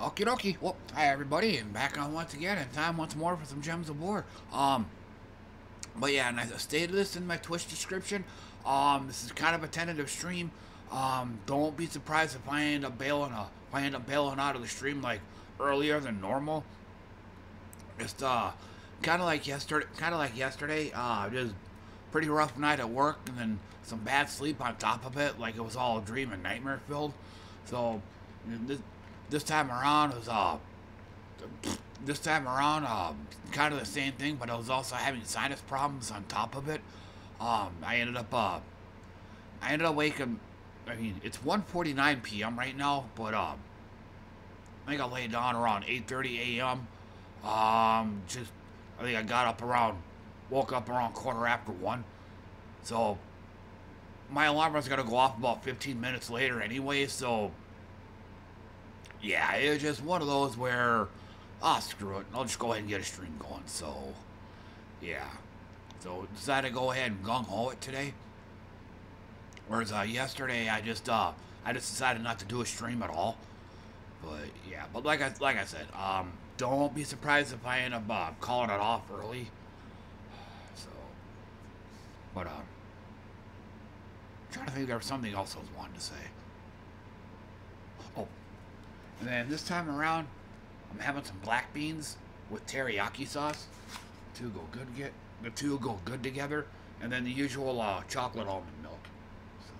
Okie dokie. Well, hi everybody, and back on once again, and time once more for some gems of war. Um, but yeah, and I stated this in my Twitch description. Um, this is kind of a tentative stream. Um, don't be surprised if I end up bailing a, if I end up bailing out of the stream like earlier than normal. Just uh, kind of like yesterday, kind of like yesterday. Uh, just pretty rough night at work, and then some bad sleep on top of it, like it was all a dream and nightmare filled. So this, this time around was uh, this time around uh, kind of the same thing, but I was also having sinus problems on top of it. Um, I ended up uh, I ended up waking. I mean, it's 1:49 p.m. right now, but um, I think I laid down around 8:30 a.m. Um, just I think I got up around, woke up around quarter after one. So my alarm was gonna go off about 15 minutes later anyway. So yeah, it's just one of those where ah screw it, I'll just go ahead and get a stream going. So yeah, so decided to go ahead and gung ho it today. Whereas uh, yesterday I just uh I just decided not to do a stream at all. But yeah, but like I like I said, um, don't be surprised if I end up uh, calling it off early. So, but um, trying to think was something else I was wanting to say. And then this time around, I'm having some black beans with teriyaki sauce. The two go good get the two go good together, and then the usual uh, chocolate almond milk. So,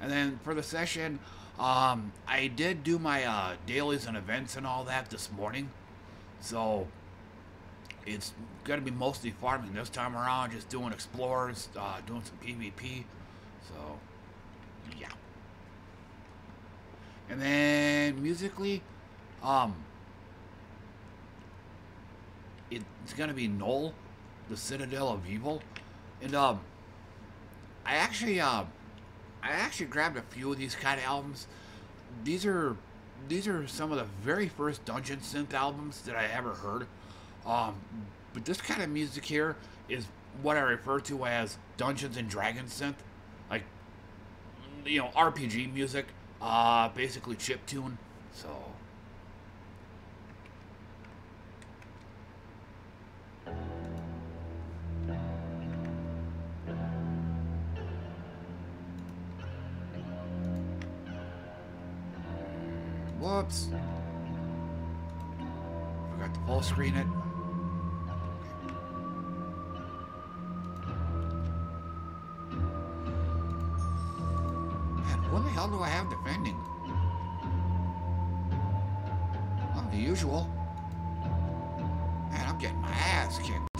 and then for the session, um, I did do my uh, dailies and events and all that this morning, so it's gonna be mostly farming this time around. Just doing explorers, uh, doing some PvP. So yeah. And then musically, um, it's gonna be Null, the Citadel of Evil, and um, I actually um. I actually grabbed a few of these kind of albums. These are these are some of the very first Dungeon synth albums that I ever heard. Um, but this kind of music here is what I refer to as Dungeons and Dragons synth, like you know RPG music, uh, basically chip tune. So. Whoops. Forgot to full screen it. What the hell do I have defending? Well, the usual. Man, I'm getting my ass kicked.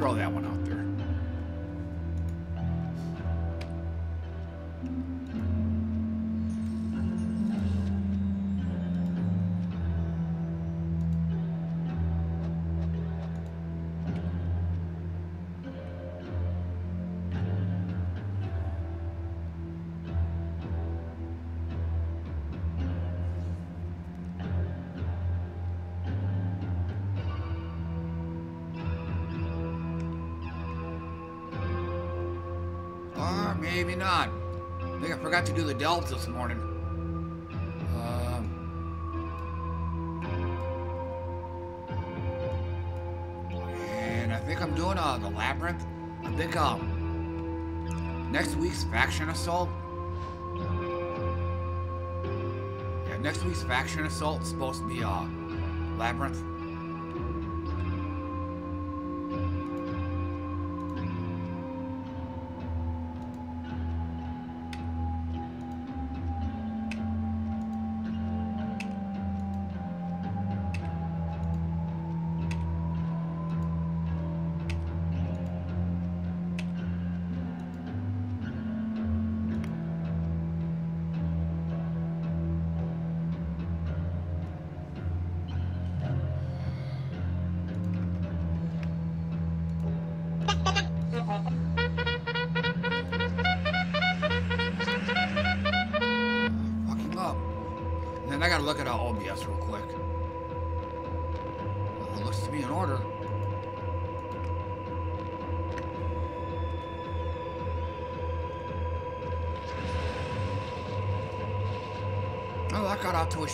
Throw that maybe not. I think I forgot to do the delves this morning. Um, and I think I'm doing uh, the labyrinth. I think um next week's faction assault. Yeah, next week's faction assault is supposed to be uh labyrinth.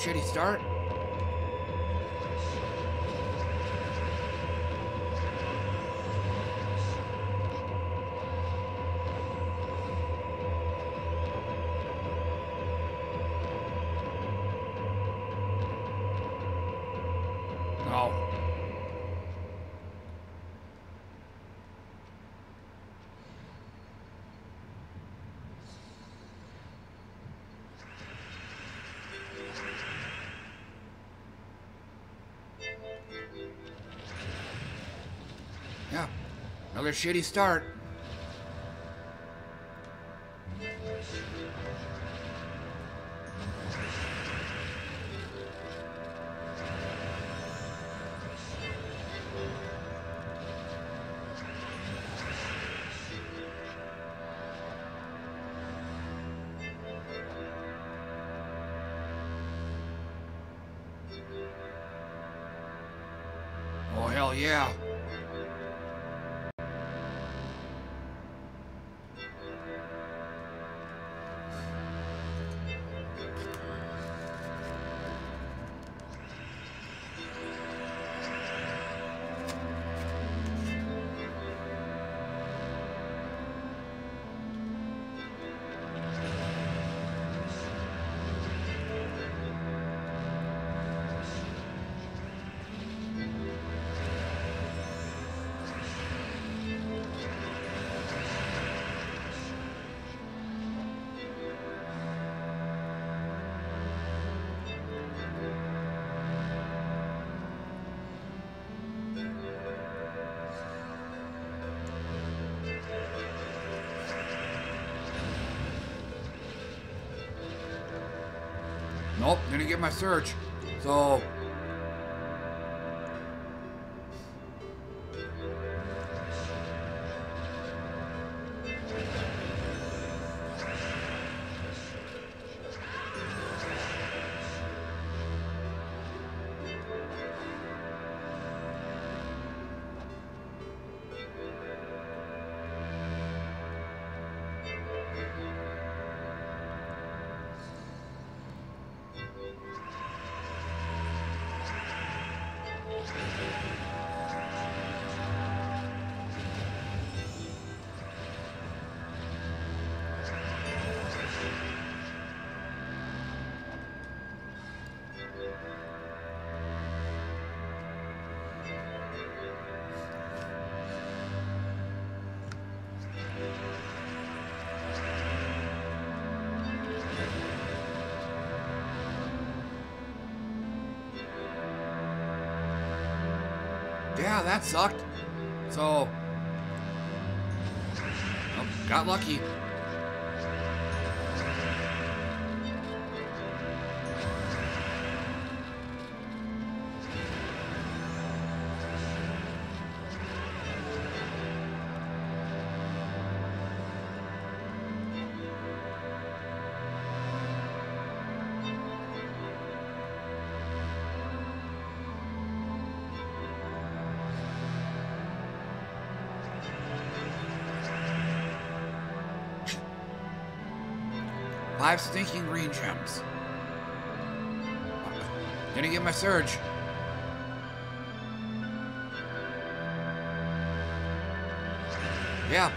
Shitty start. Another shitty start. Nope, didn't get my surge. So sucked. So, got lucky. Five stinking green gems. Gonna get my surge. Yeah,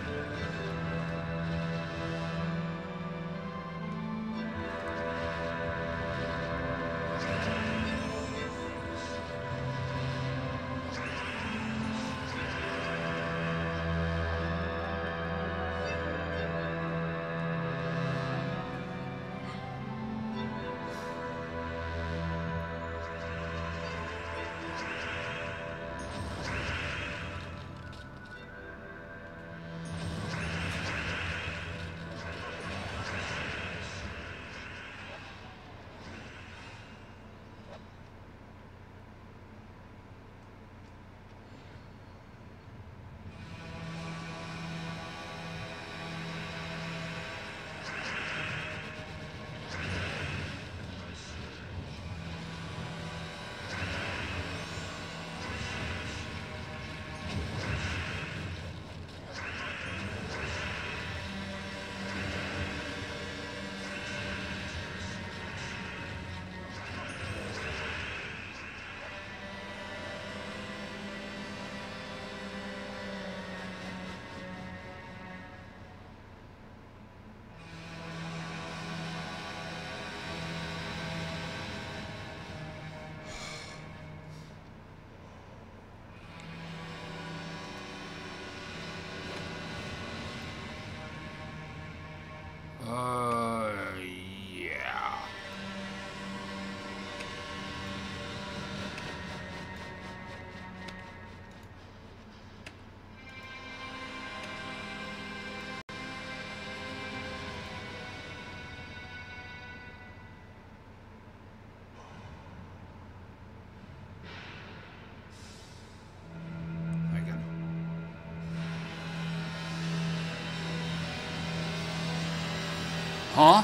Huh?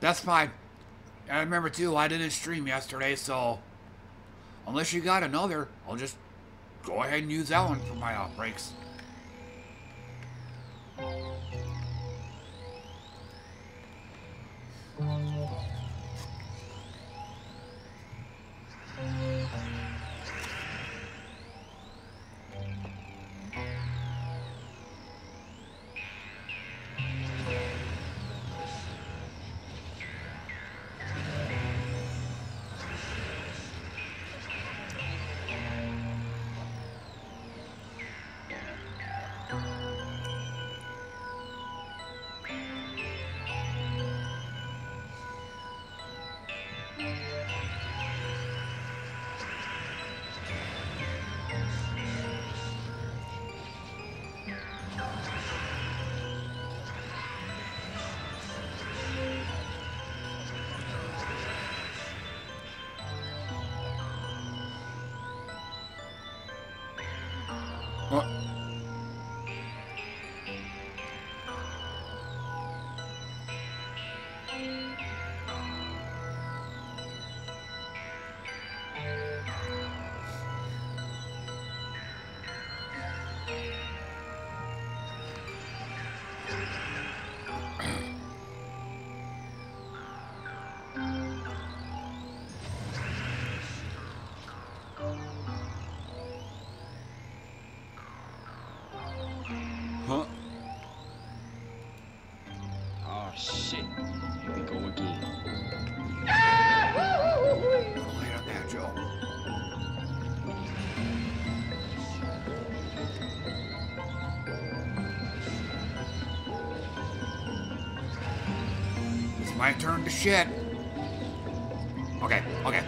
That's fine. I remember too, I didn't stream yesterday, so unless you got another, I'll just go ahead and use that one for my outbreaks. My turn to shit. Okay, okay.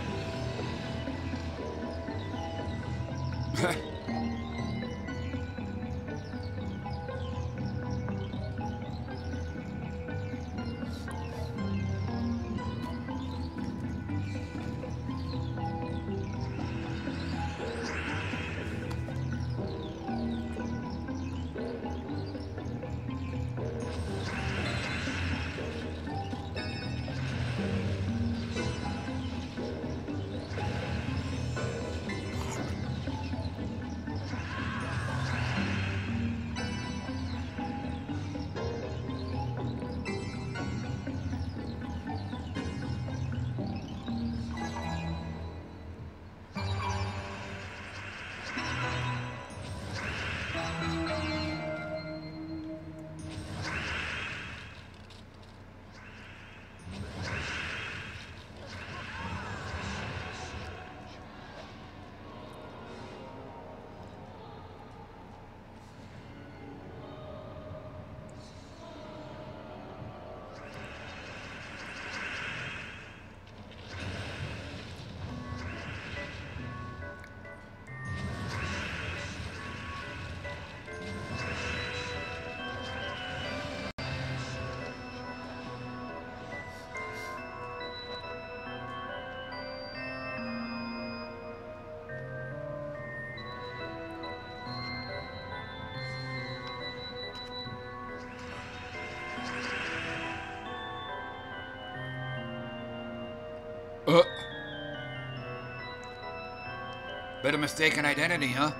Of mistaken identity, huh?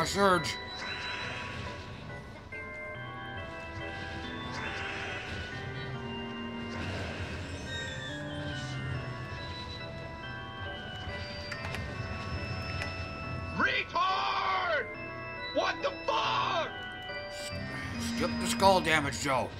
My surge. Retard! What the fuck? Strip the skull damage, Joe.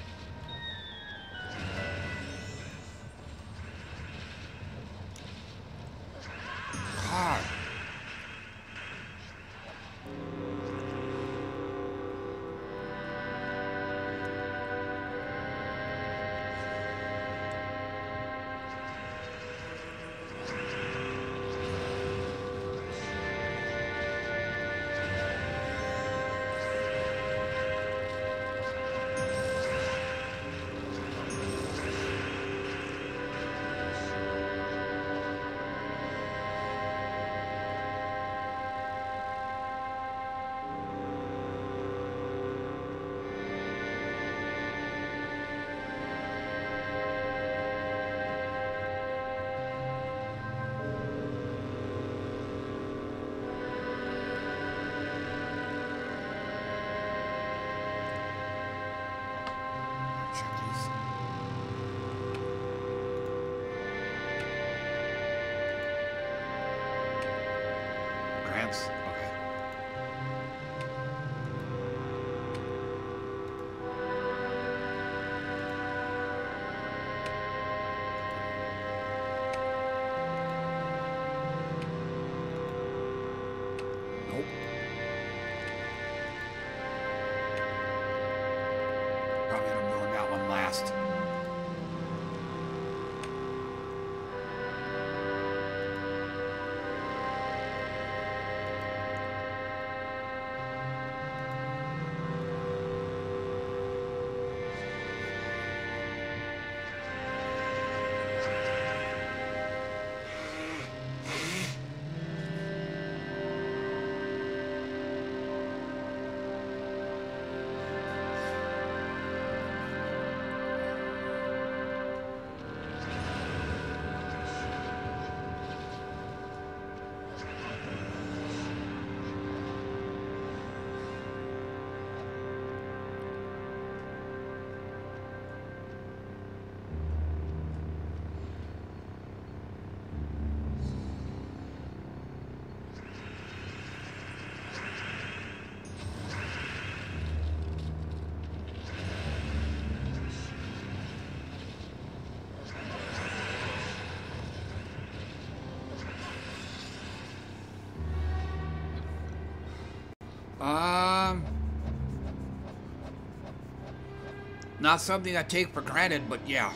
Not something I take for granted, but yeah.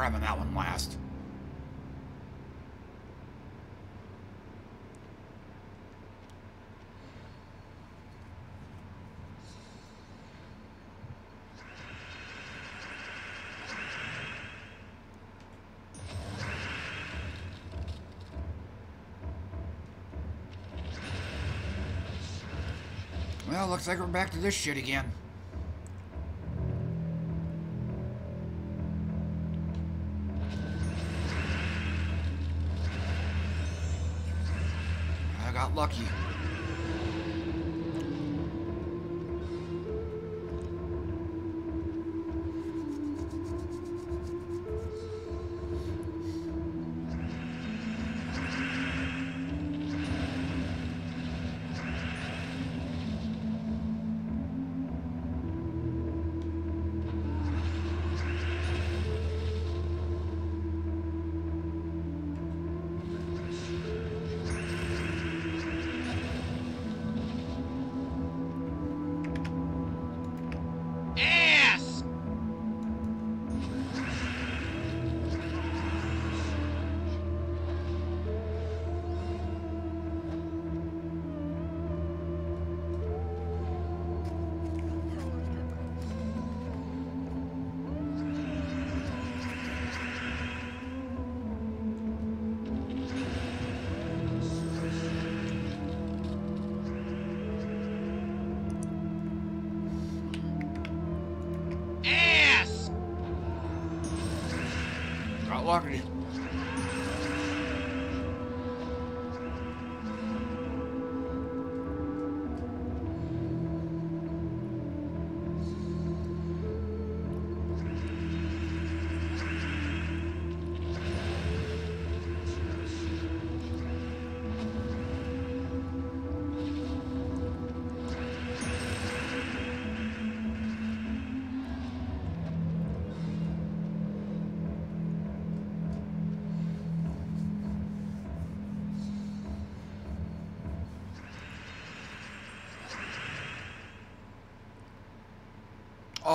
Grabbing that one last. Well, looks like we're back to this shit again. Lucky.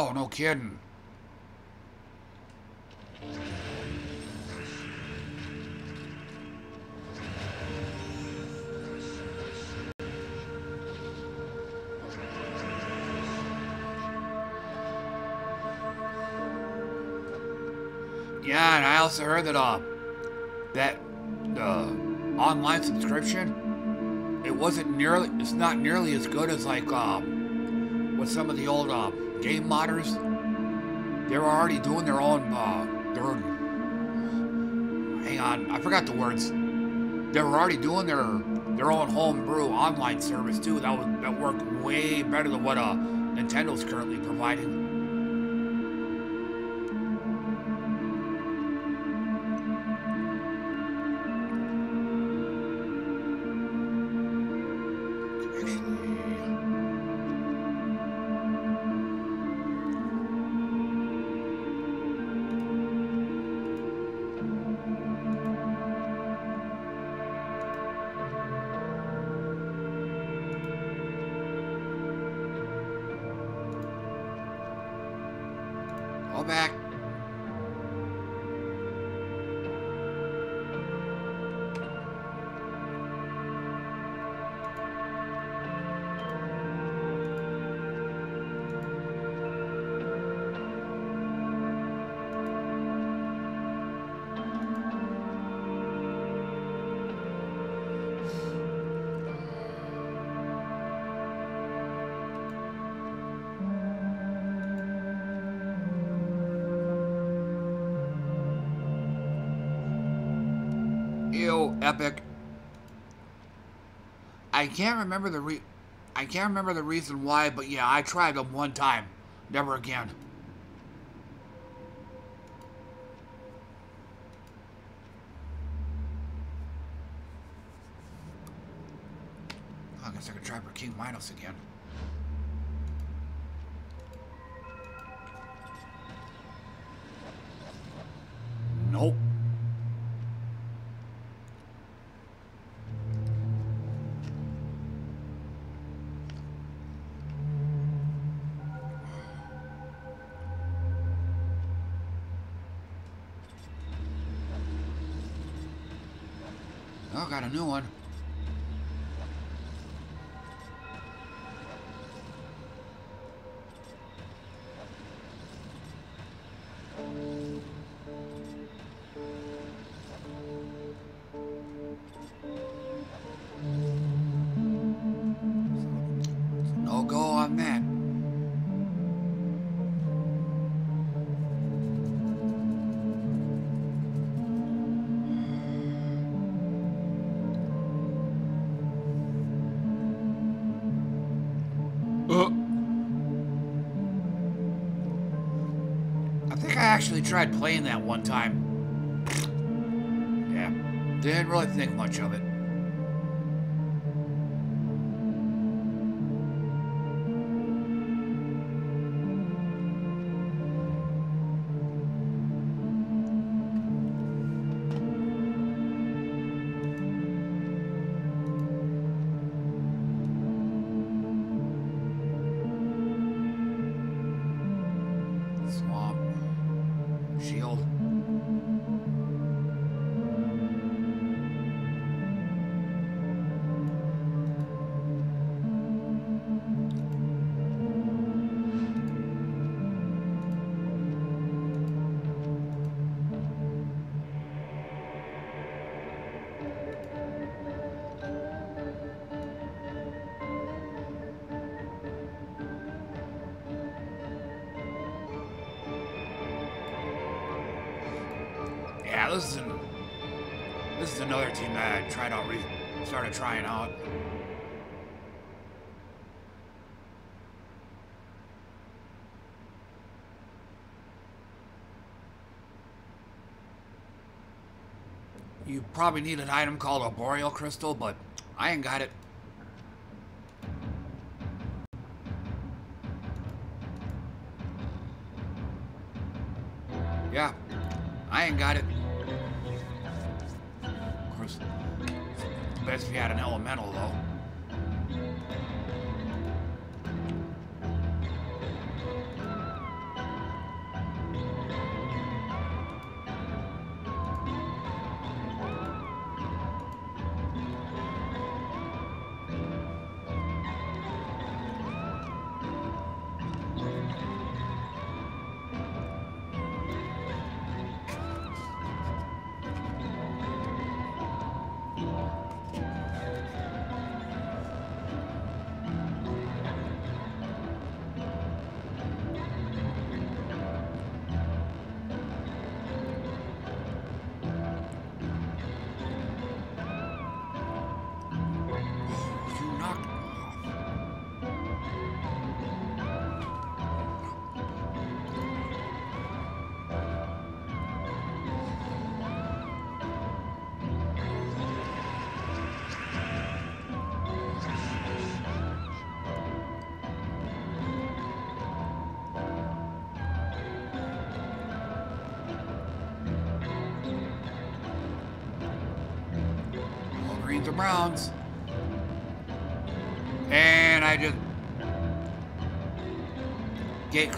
Oh, no kidding. Yeah, and I also heard that uh that uh online subscription it wasn't nearly it's not nearly as good as like um with some of the old uh game modders, they were already doing their own, uh, their own, hang on, I forgot the words. They were already doing their their own homebrew online service too. That was that worked way better than what uh Nintendo's currently providing. Can't remember the re I can't remember the reason why, but yeah, I tried them one time. Never again. Oh, I guess I could try for King Minos again. Tried playing that one time. Yeah, didn't really think much of it. Yeah, this is an, this is another team that I tried out, re started trying out. You probably need an item called a Boreal Crystal, but I ain't got it. Yeah, I ain't got it. If you had an elemental, though. Gate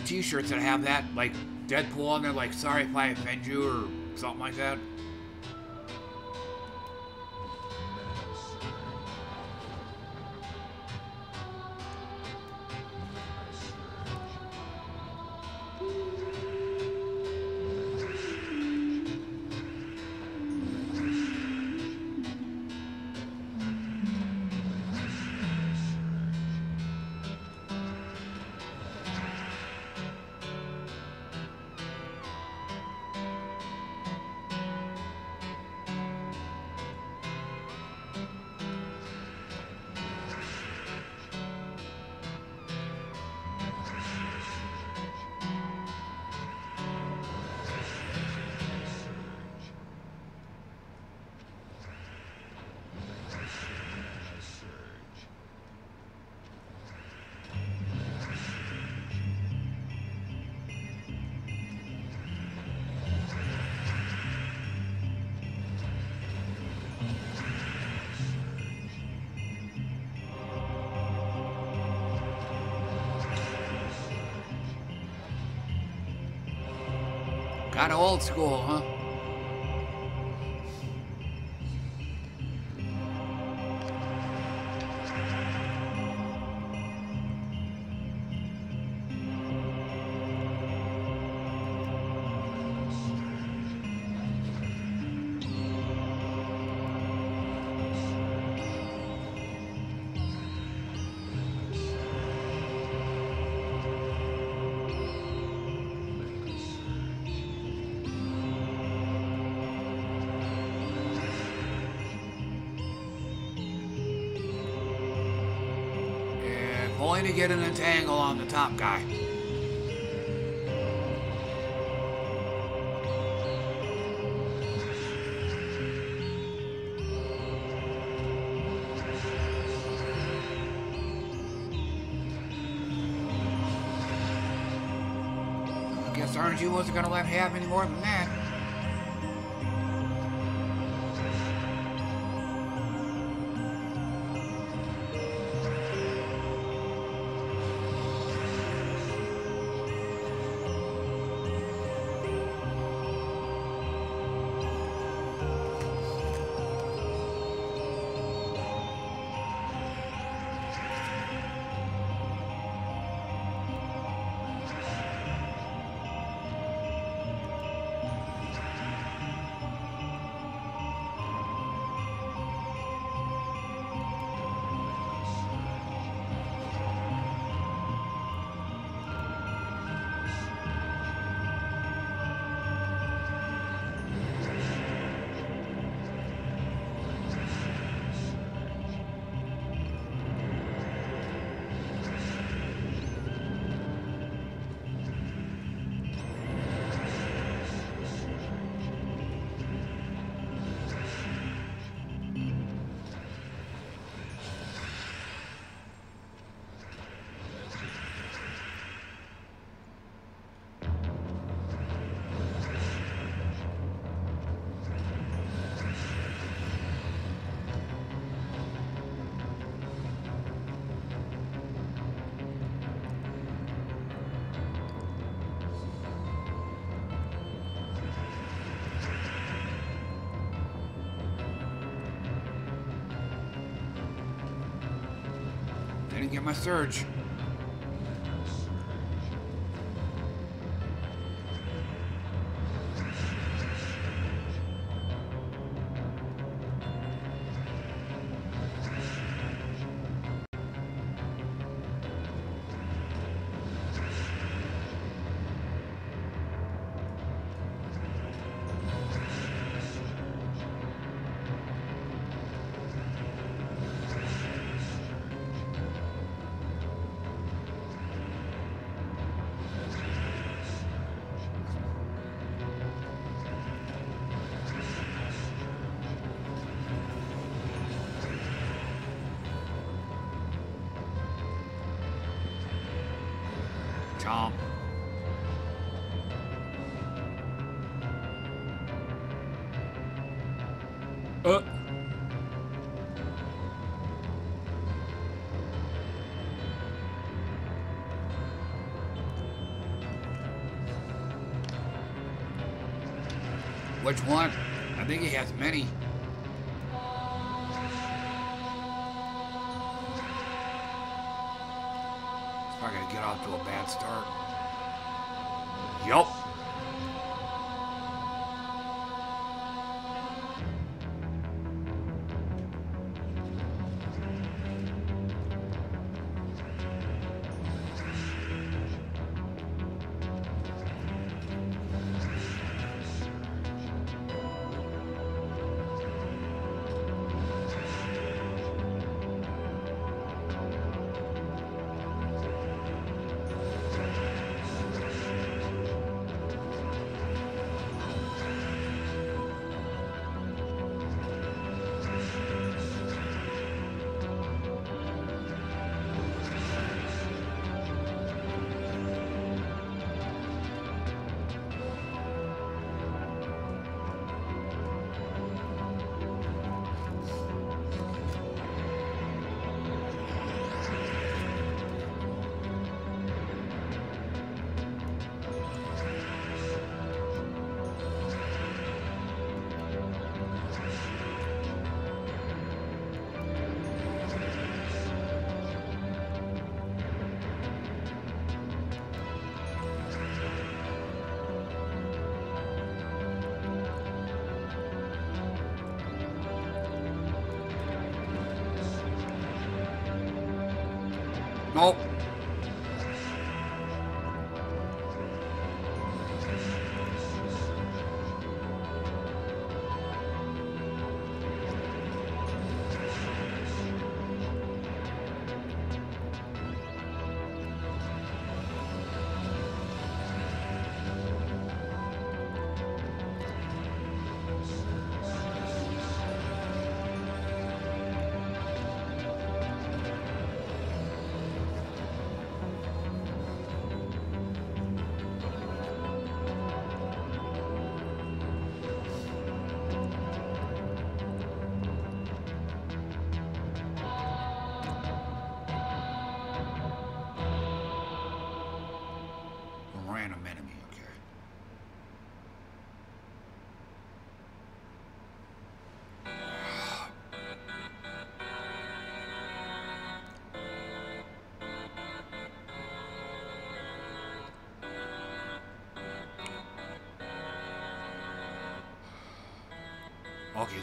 few T-shirts that have that, like Deadpool on there, like "Sorry if I offend you" or something like that. Kind of old school, huh? Get an entangle on the top guy. I guess RNG wasn't going to let have any more than that. My surge. Uh. Which one? I think he has many. He's probably gonna get off to a bad start.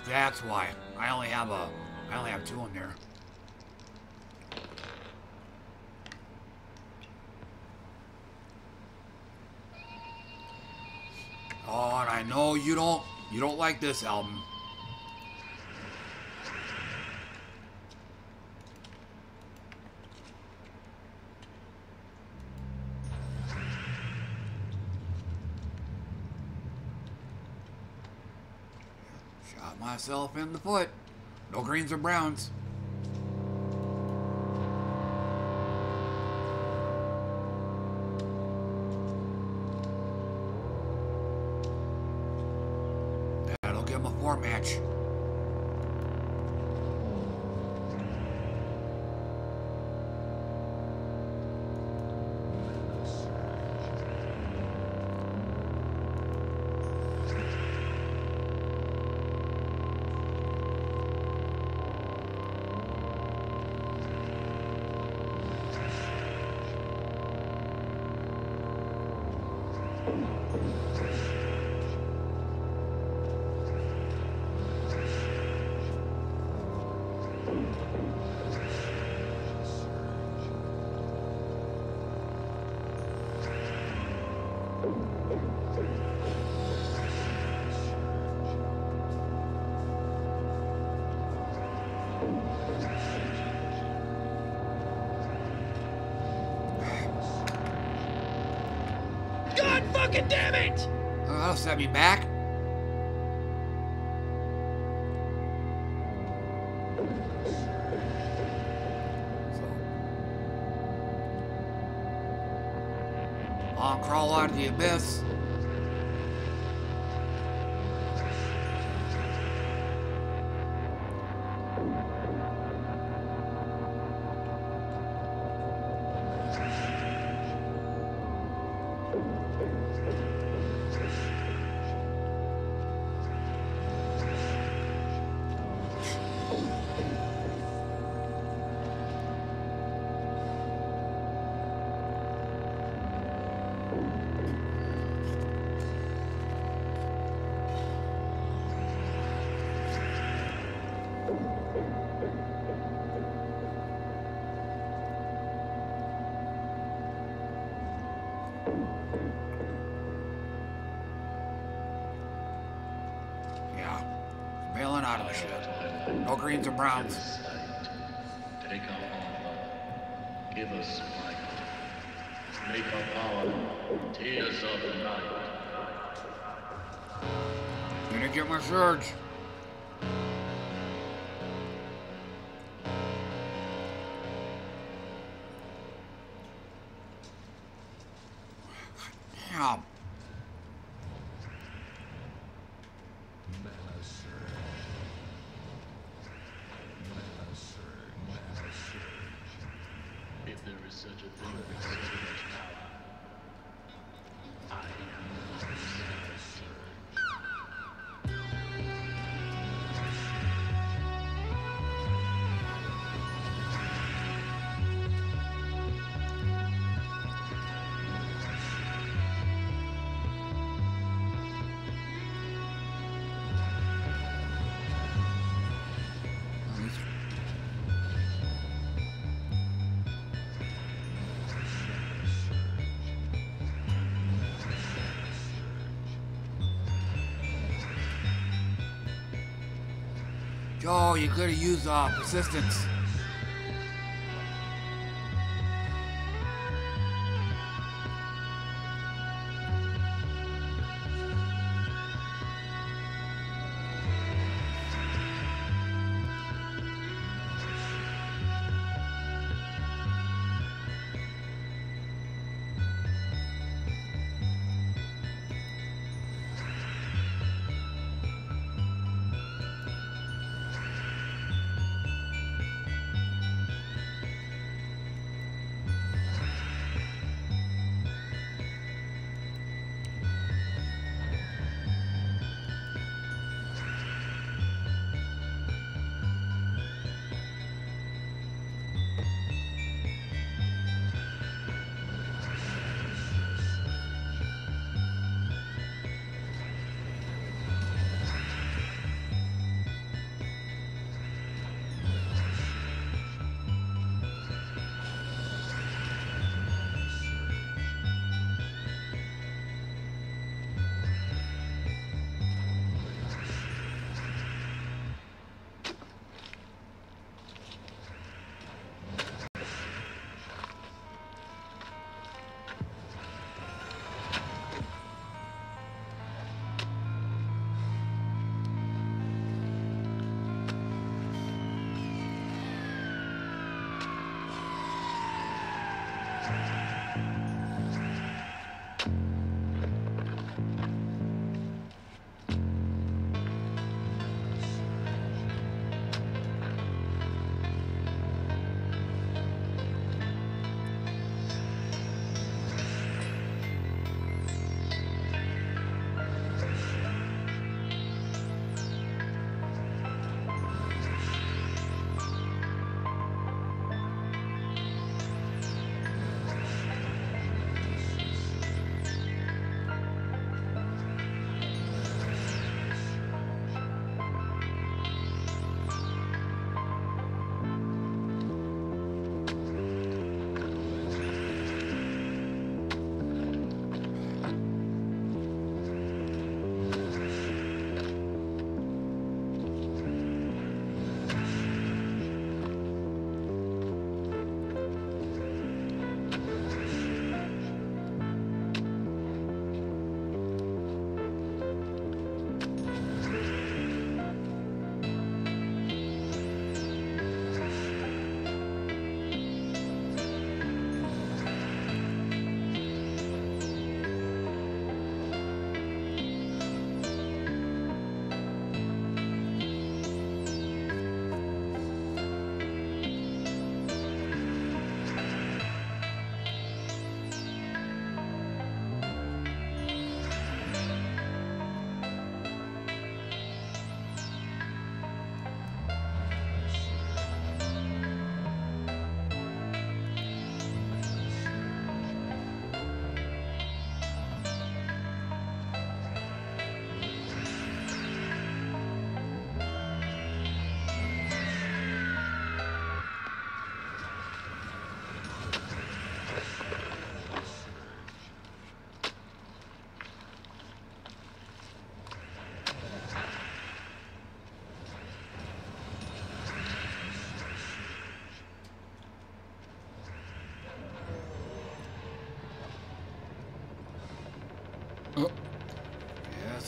That's why. I only have a, I only have two in there. Oh, and I know you don't, you don't like this album. Myself in the foot. No greens or browns. Fucking damn it! Oh, that'll me back. Long crawl out of the abyss. Browns. Take our armor. Give us light. Make our power. Tears of night. Gonna get my surge. You gotta use uh, persistence.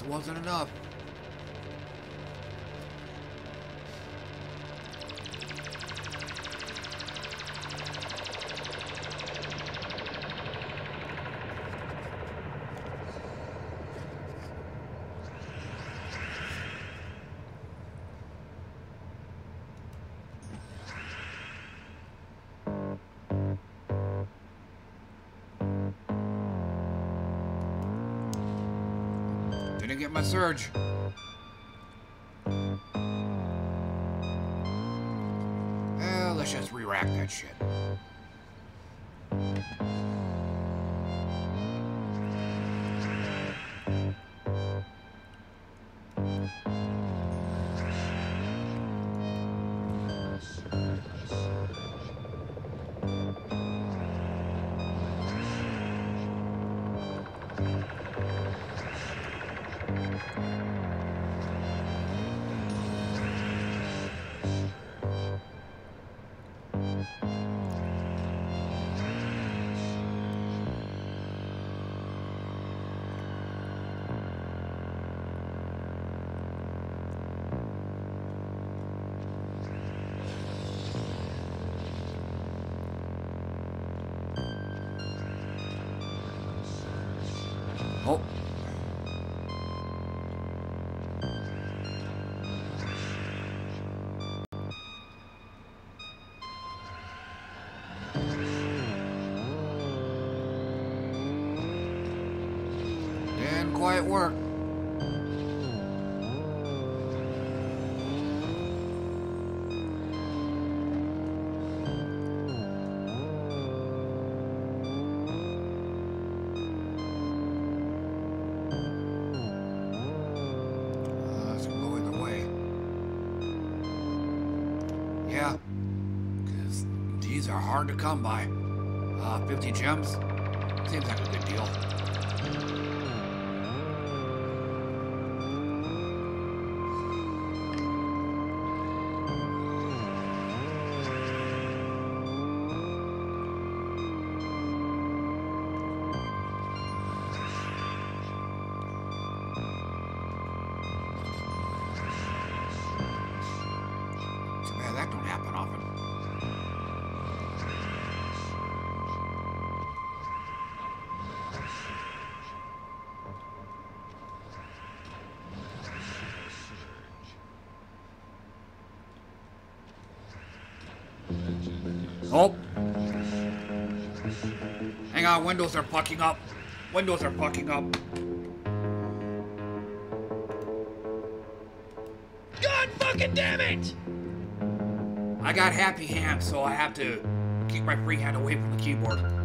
Wasn't enough. Get my surge. Let's just re-rack that shit. Hard to come by. Uh, 50 gems Oh. Hang on, windows are fucking up. Windows are fucking up. God fucking damn it! I got happy hands, so I have to keep my free hand away from the keyboard.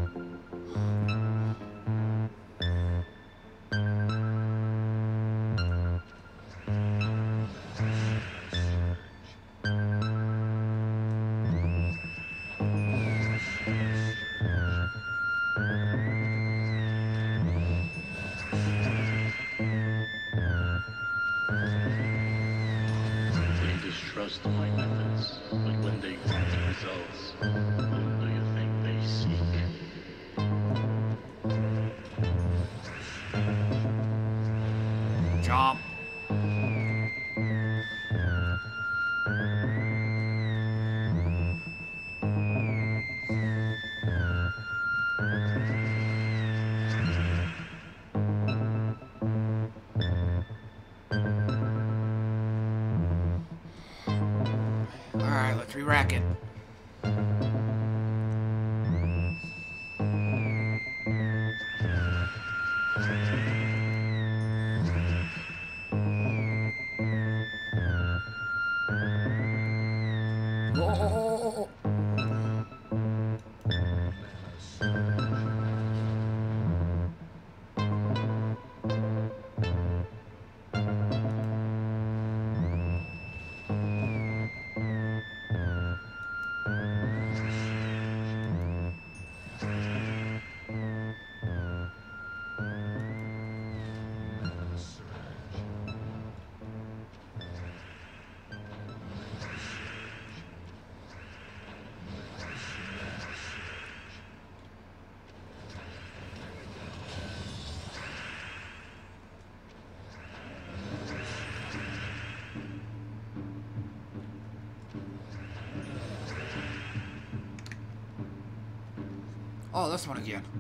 This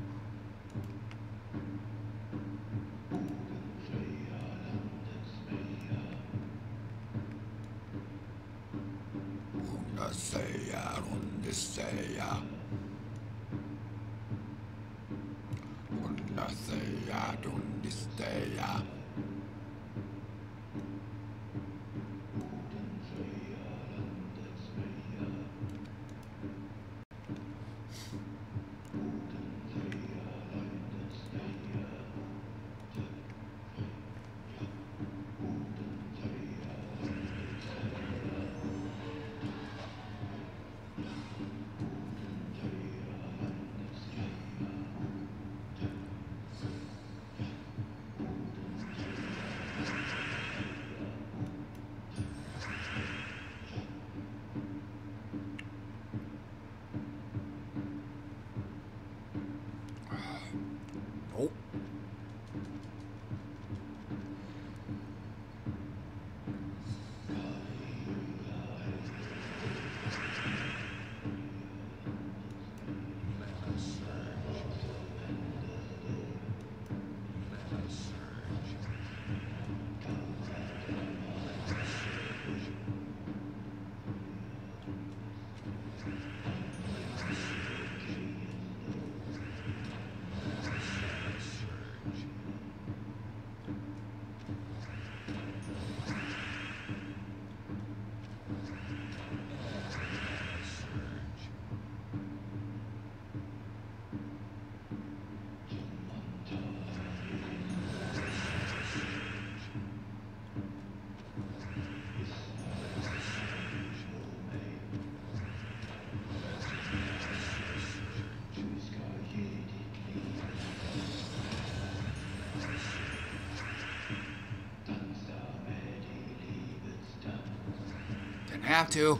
have to.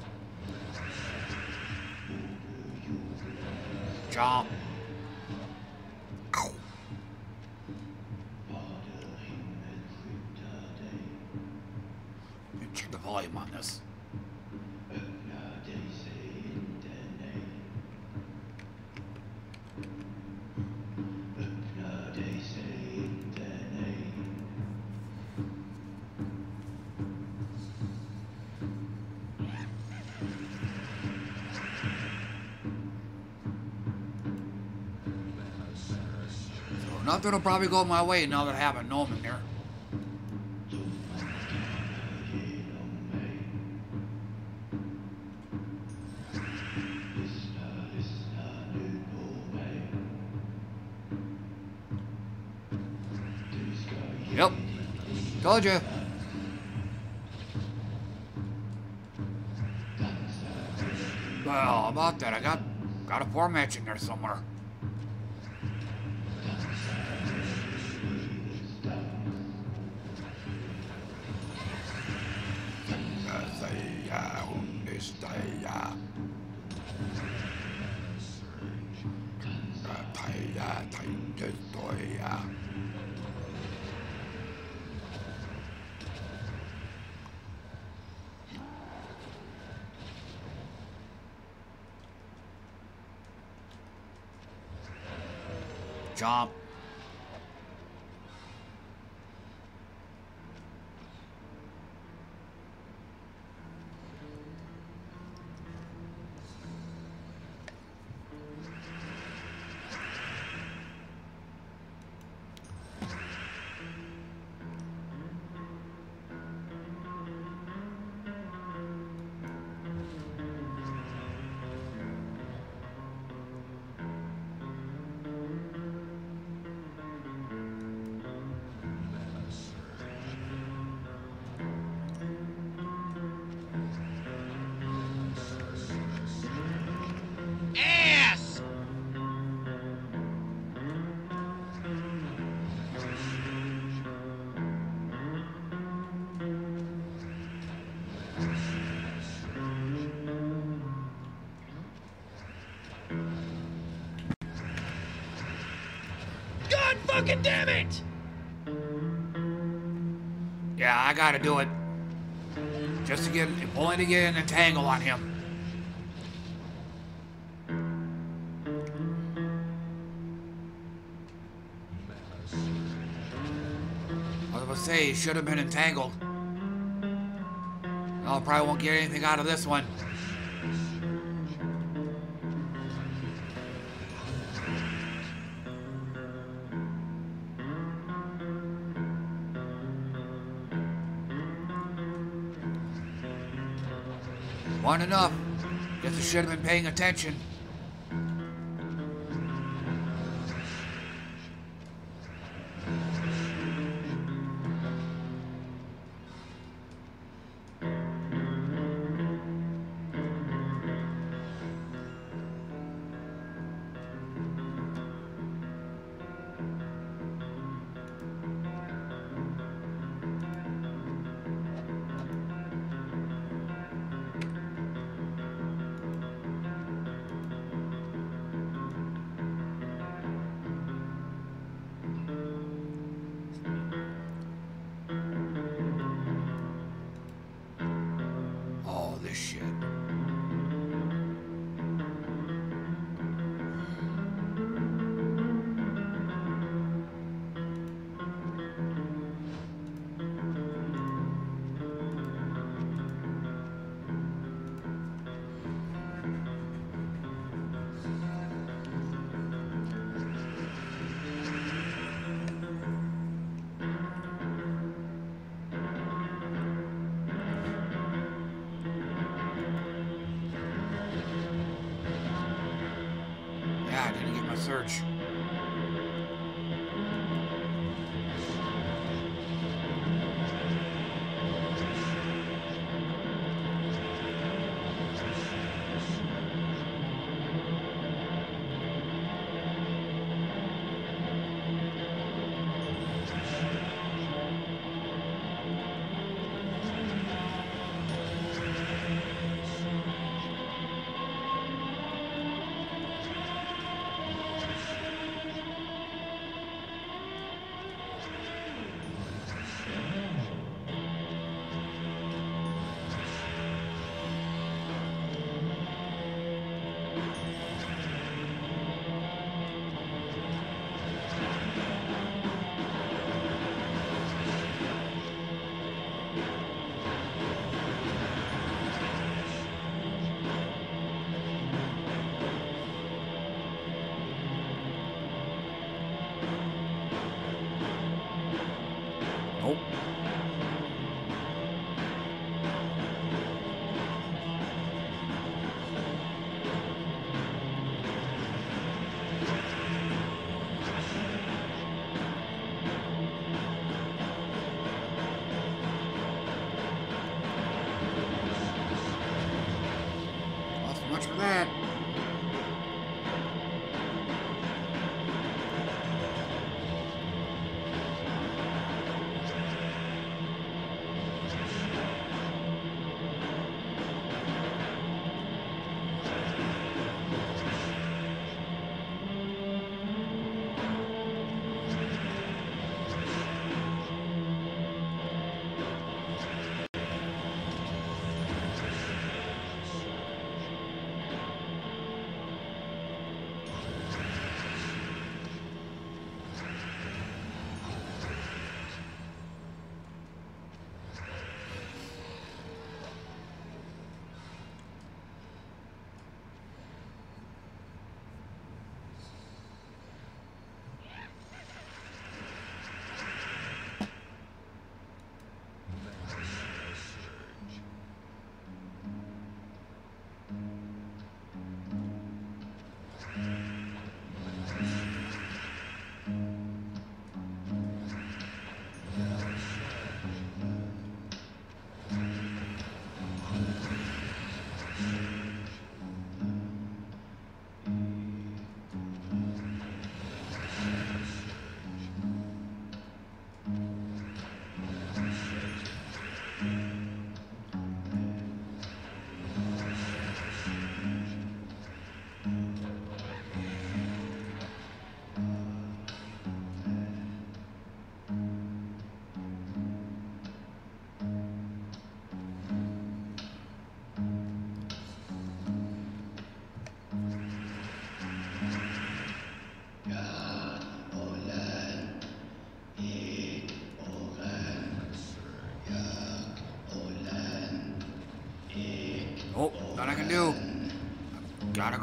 Jump. So nothing will probably go my way now that I have a gnome in there. Yep. Told you. Well, about that, I got got a poor match in there somewhere. I gotta do it. Just to get, only to get an entangle on him. I was gonna say, he should have been entangled. I probably won't get anything out of this one. One should have been paying attention. Search.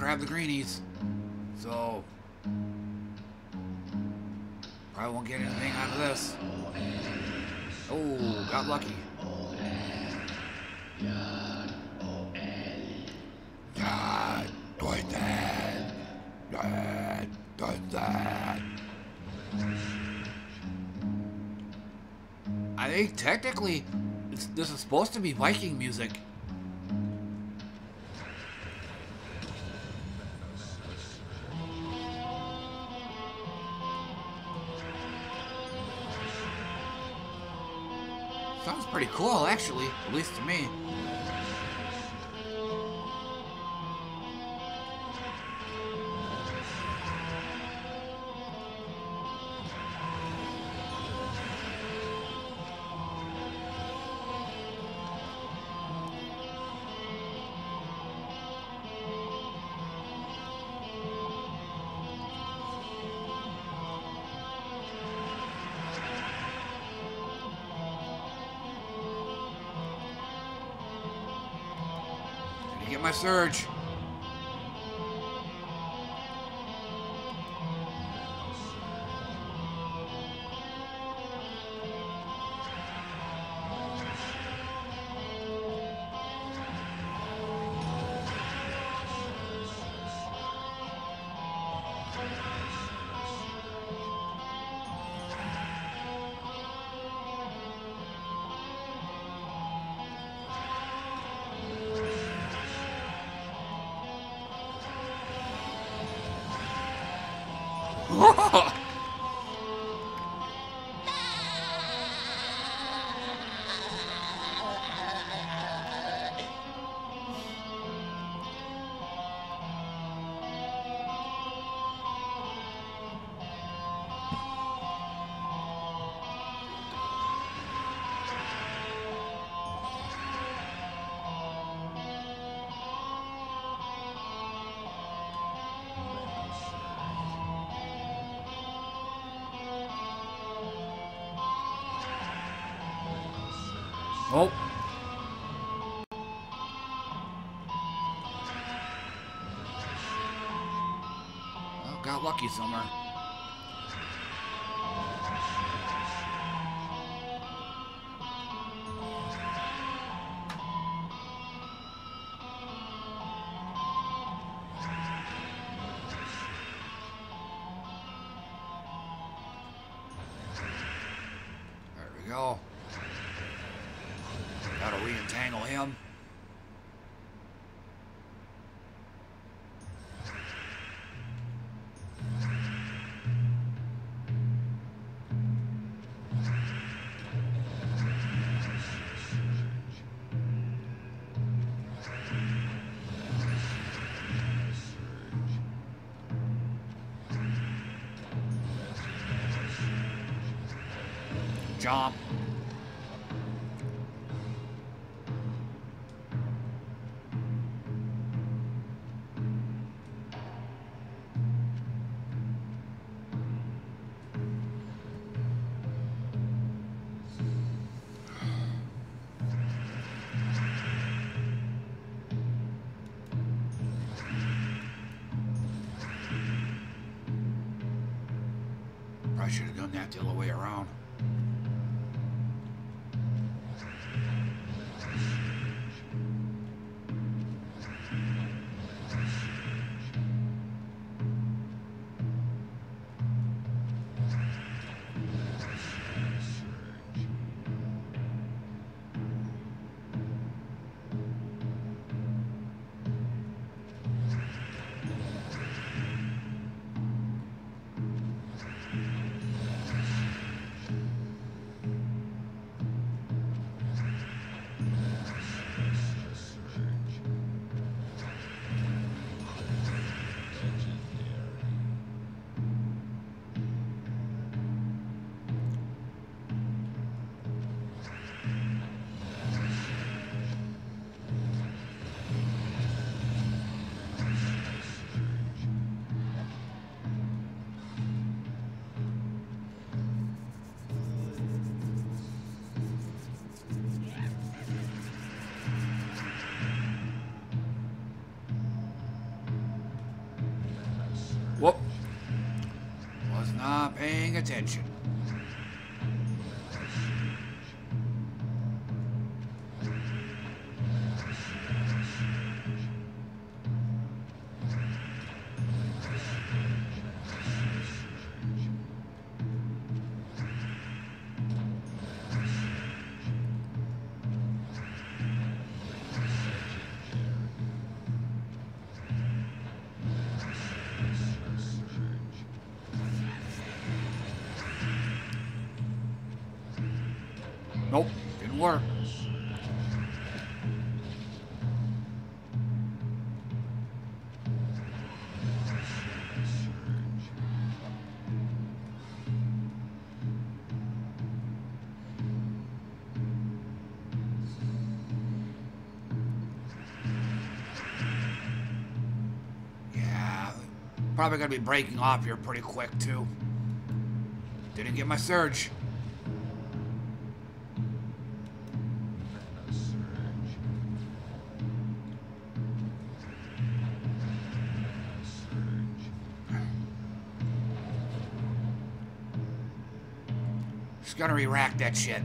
Grab the greenies. So, probably won't get anything out of this. Oh, got lucky. God, that. Doing that. I think technically, this is supposed to be Viking music. Actually, at least to me. Get my surge. Lucky somewhere. Jump. Nope, didn't work. Yeah, probably gonna be breaking off here pretty quick too. Didn't get my surge. Gonna re-rack that shit.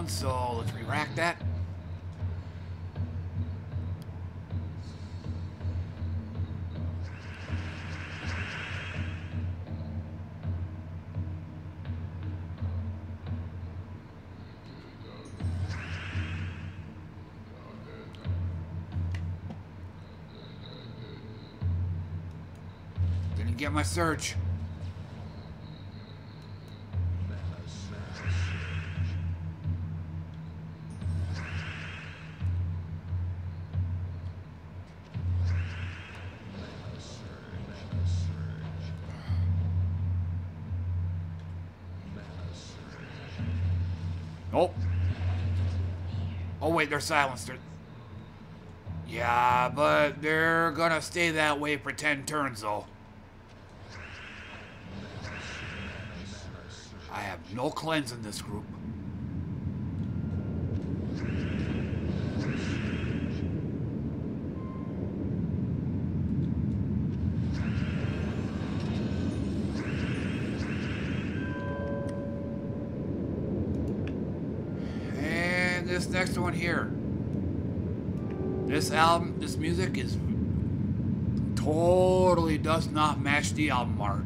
Browns, so let's re-rack that. Didn't get my surge. Wait, they're silenced. They're... Yeah, but they're gonna stay that way for 10 turns though. I have no cleanse in this group. And this next one here. This album, this music is totally does not match the album art.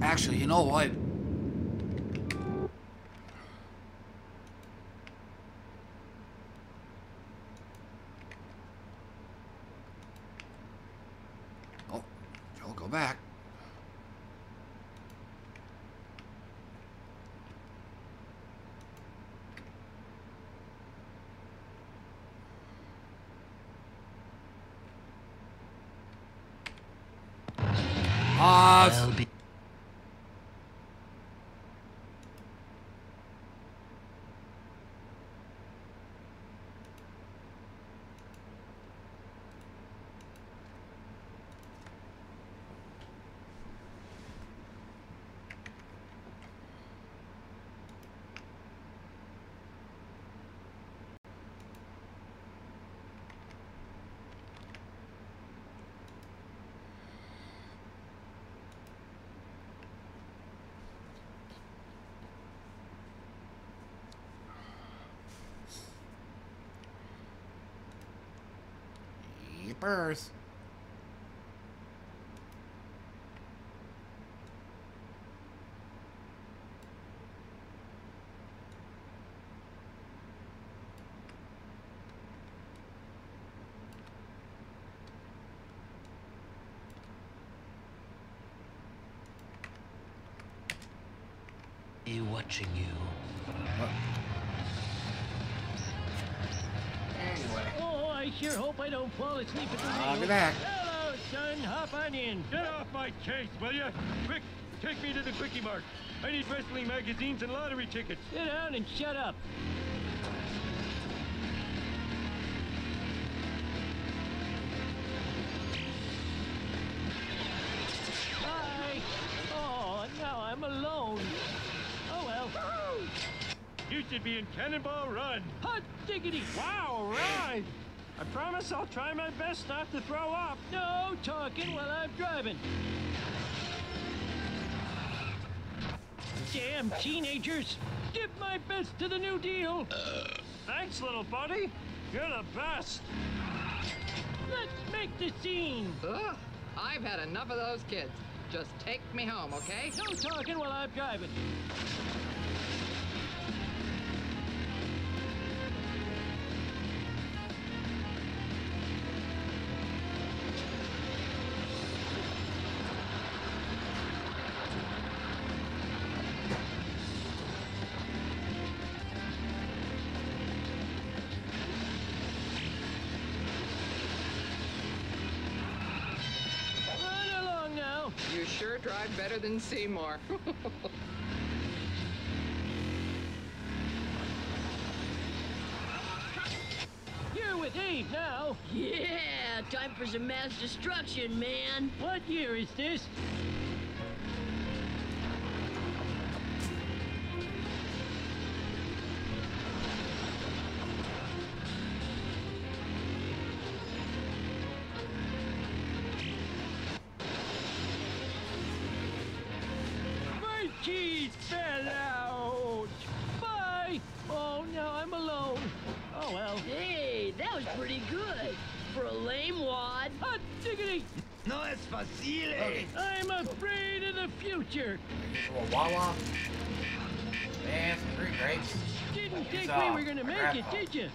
Actually, you know what? Oh, Joe, go back. Ah, I'll be. Be watching you. Sure hope I don't fall asleep at the I'll wheel. be back. Hello, son. Hop on in. Get off my case, will you? Quick, take me to the Kwik-E-Mart. I need wrestling magazines and lottery tickets. Sit down and shut up. Bye. Oh, now I'm alone. Oh well. You should be in Cannonball Run. Hot diggity. Wow, right. I promise I'll try my best not to throw up. No talking while I'm driving. Damn teenagers. Give my best to the New Deal. Thanks, little buddy. You're the best. Let's make the scene. Ugh, I've had enough of those kids. Just take me home, okay? No talking while I'm driving. Than Seymour. You're with Abe now. Yeah, time for some mass destruction, man. What year is this?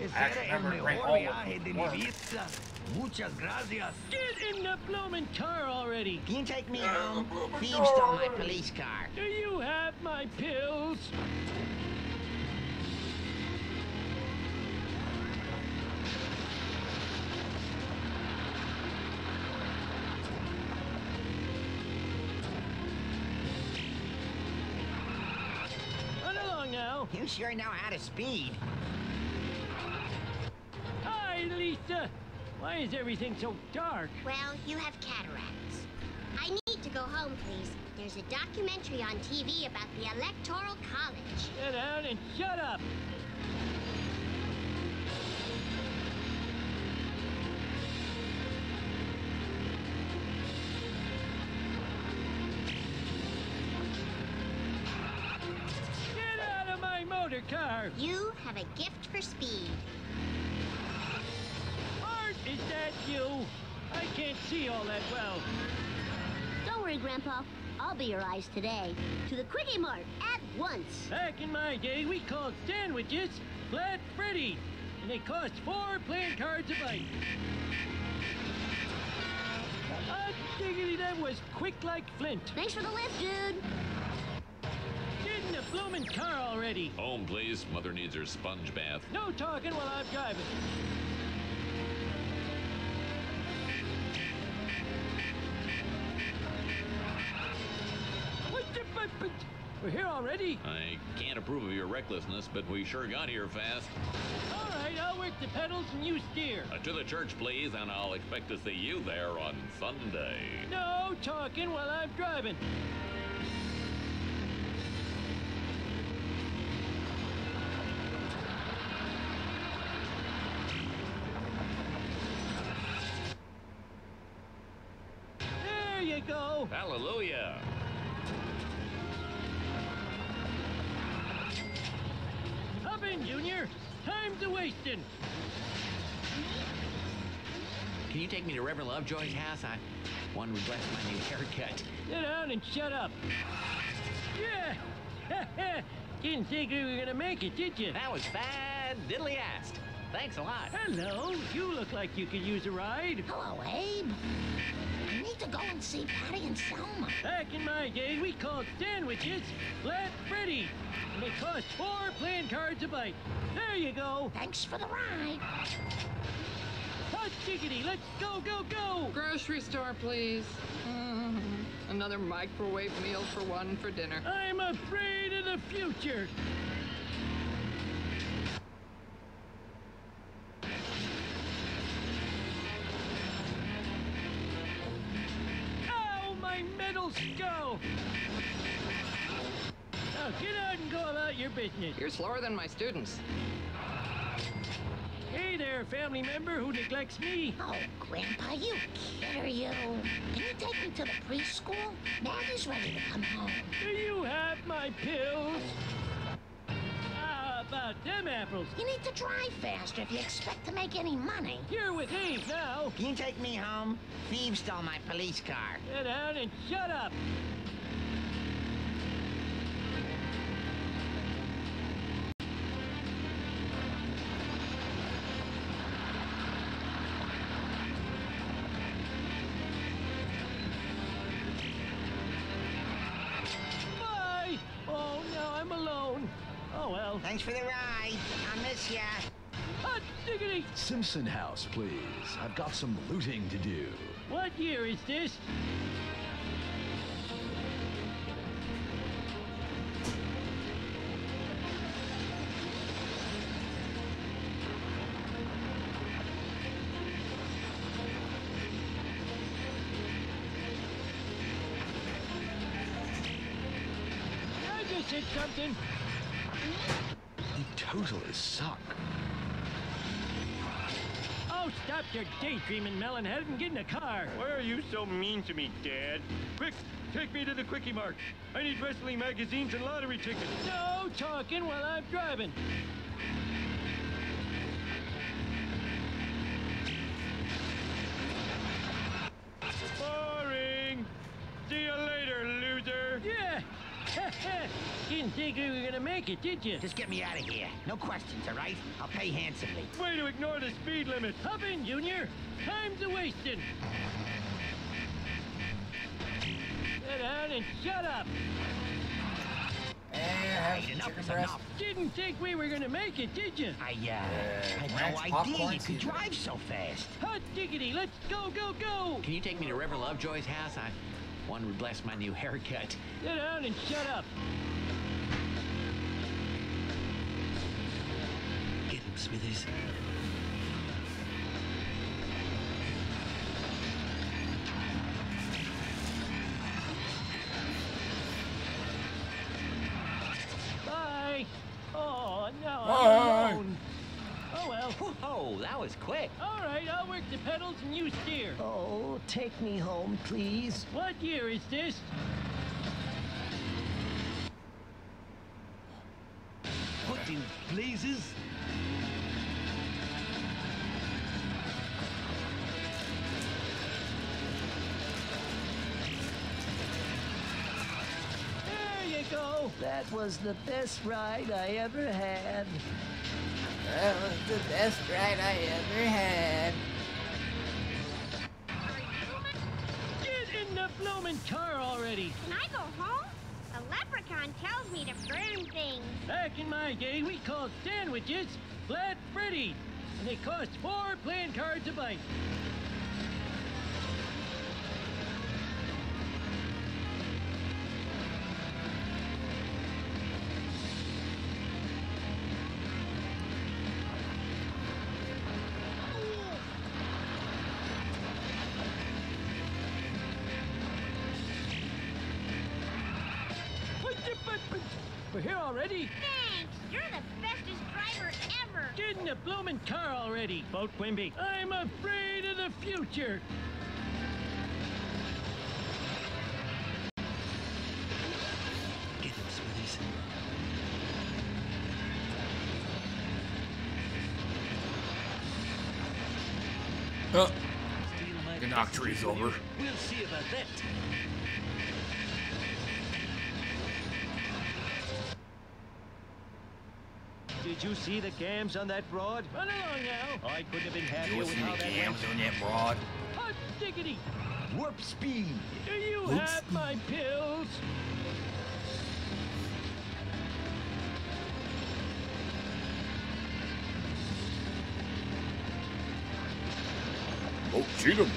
Ese era el remember it right mejor viaje de mi vida. Muchas gracias. Get in the bloomin' car already. Can you take me home? Thieves stole my police car. Do you have my pills? Run along now. You sure know how to speed. Lisa. Why is everything so dark? Well, you have cataracts. I need to go home, please. There's a documentary on TV about the Electoral College. Get down and shut up. Get out of my motor car. You have a gift for speed. Art, that you? I can't see all that well. Don't worry, Grandpa. I'll be your eyes today. To the Kwik-E-Mart at once. Back in my day, we called sandwiches Flat Freddy, and they cost four playing cards a bite. Ah, diggity, that was quick like flint. Thanks for the lift, dude. Get in the bloomin' car already. Home, please. Mother needs her sponge bath. No talking while I'm driving. We're here already. I can't approve of your recklessness, but we sure got here fast. All right, I'll work the pedals and you steer. Uh, to the church, please, and I'll expect to see you there on Sunday. No talking while I'm driving. There you go. Hallelujah. Up in, Junior. Time's a wasting. Can you take me to Reverend Lovejoy's house? I want to request my new haircut. Sit down and shut up. Yeah. Didn't think we were gonna make it, did you? That was fad diddly assed. Thanks a lot. Hello. You look like you could use a ride. Hello, Abe. I need to go and see Patty and Selma. Back in my day, we called sandwiches Flat Freddy, and they cost four playing cards a bite. There you go. Thanks for the ride. Hot diggity, let's go, go, go. Grocery store, please. Mm, another microwave meal for one for dinner. I'm afraid of the future. My metal skull! Now get out and go about your business. You're slower than my students. Hey there, family member who neglects me. Oh, Grandpa, you kid, are you? Can you take me to the preschool? Maggie's ready to come home. Do you have my pills? How about them apples? You need to drive faster if you expect to make any money. You're with Abe now. Can you take me home? Thieves stole my police car. Get down and shut up. Oh well. Thanks for the ride. I'll miss ya. Hot diggity. Simpson House, please. I've got some looting to do. What year is this? I just hit something. Hoozlers suck. Oh, stop your daydreaming, Melonhead, and get in the car. Why are you so mean to me, Dad? Quick, take me to the Kwik-E-Mart. I need wrestling magazines and lottery tickets. No talking while I'm driving. Boring! See you later, loser! Yeah, didn't think we were gonna make it, did you? Just get me out of here. No questions, all right? I'll pay handsomely. Way to ignore the speed limit. Hop in, Junior. Time's a wasting. Sit down and shut up. And enough is enough. Didn't think we were gonna make it, did you? I, uh, had ranch no idea you could seasoning. drive so fast. Hot diggity, let's go, go, go! Can you take me to Reverend Lovejoy's house? I one would bless my new haircut. Sit down and shut up. Get him, Smithers. That was quick. All right, I'll work the pedals and you steer. Oh, take me home, please. What year is this? What in blazes? There you go. That was the best ride I ever had. That was the best ride I ever had. Get in the bloomin' car already. Can I go home? A leprechaun tells me to burn things. Back in my day, we called sandwiches Flat Freddy, and they cost four playing cards a bite. Car already. Vote Quimby. I'm afraid of the future. Get him, Smithers. Uh, the knock tree's over. We'll see about that. Did you see the gams on that broad? Run along now. I couldn't have been happier You with see how the that cams went. on that broad? Hot diggity. Warp speed. Do you Oops. have my pills? Oh, cheat him.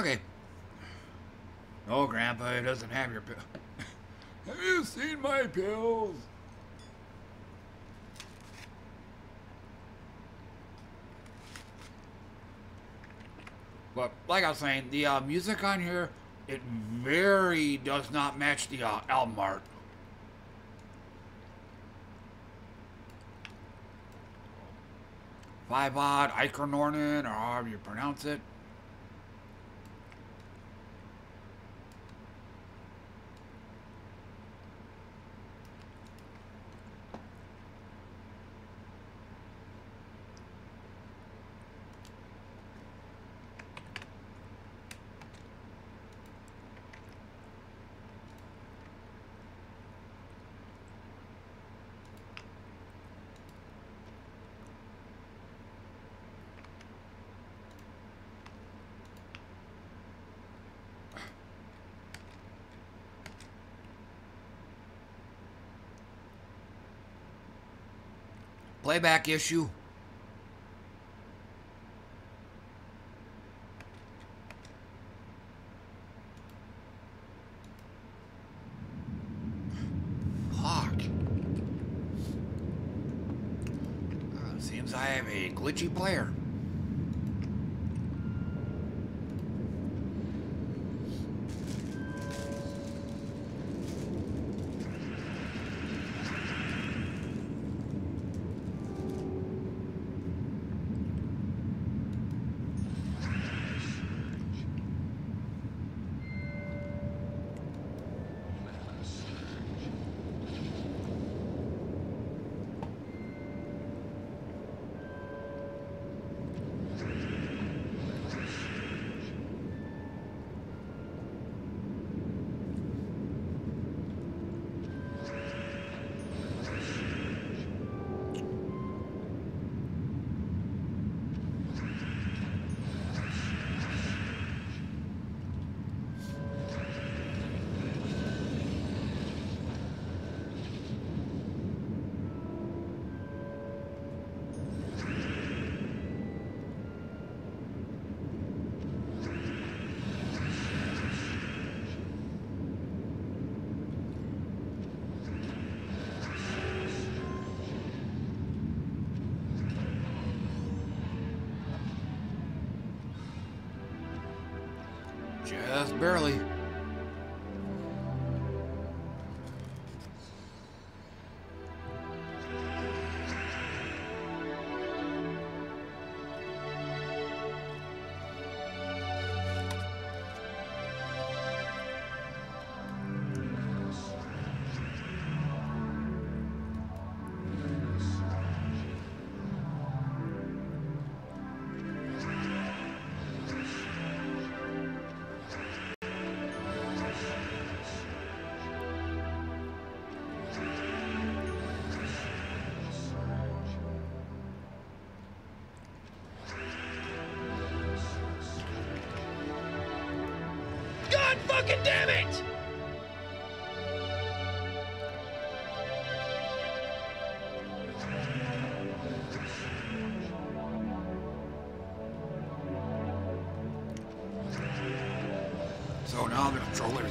Okay. No, Grandpa, he doesn't have your pill. have you seen my pills? But like I was saying, the uh, music on here, it very does not match the uh, album art. Iker Norton, or however you pronounce it. Playback issue. Fuck. Uh, seems I have a glitchy player. Just barely.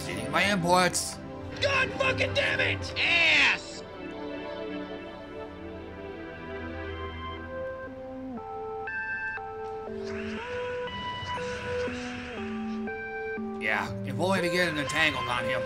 Eating my inputs. God fucking damn it! Ass! Yeah, if only to get an entangled on him.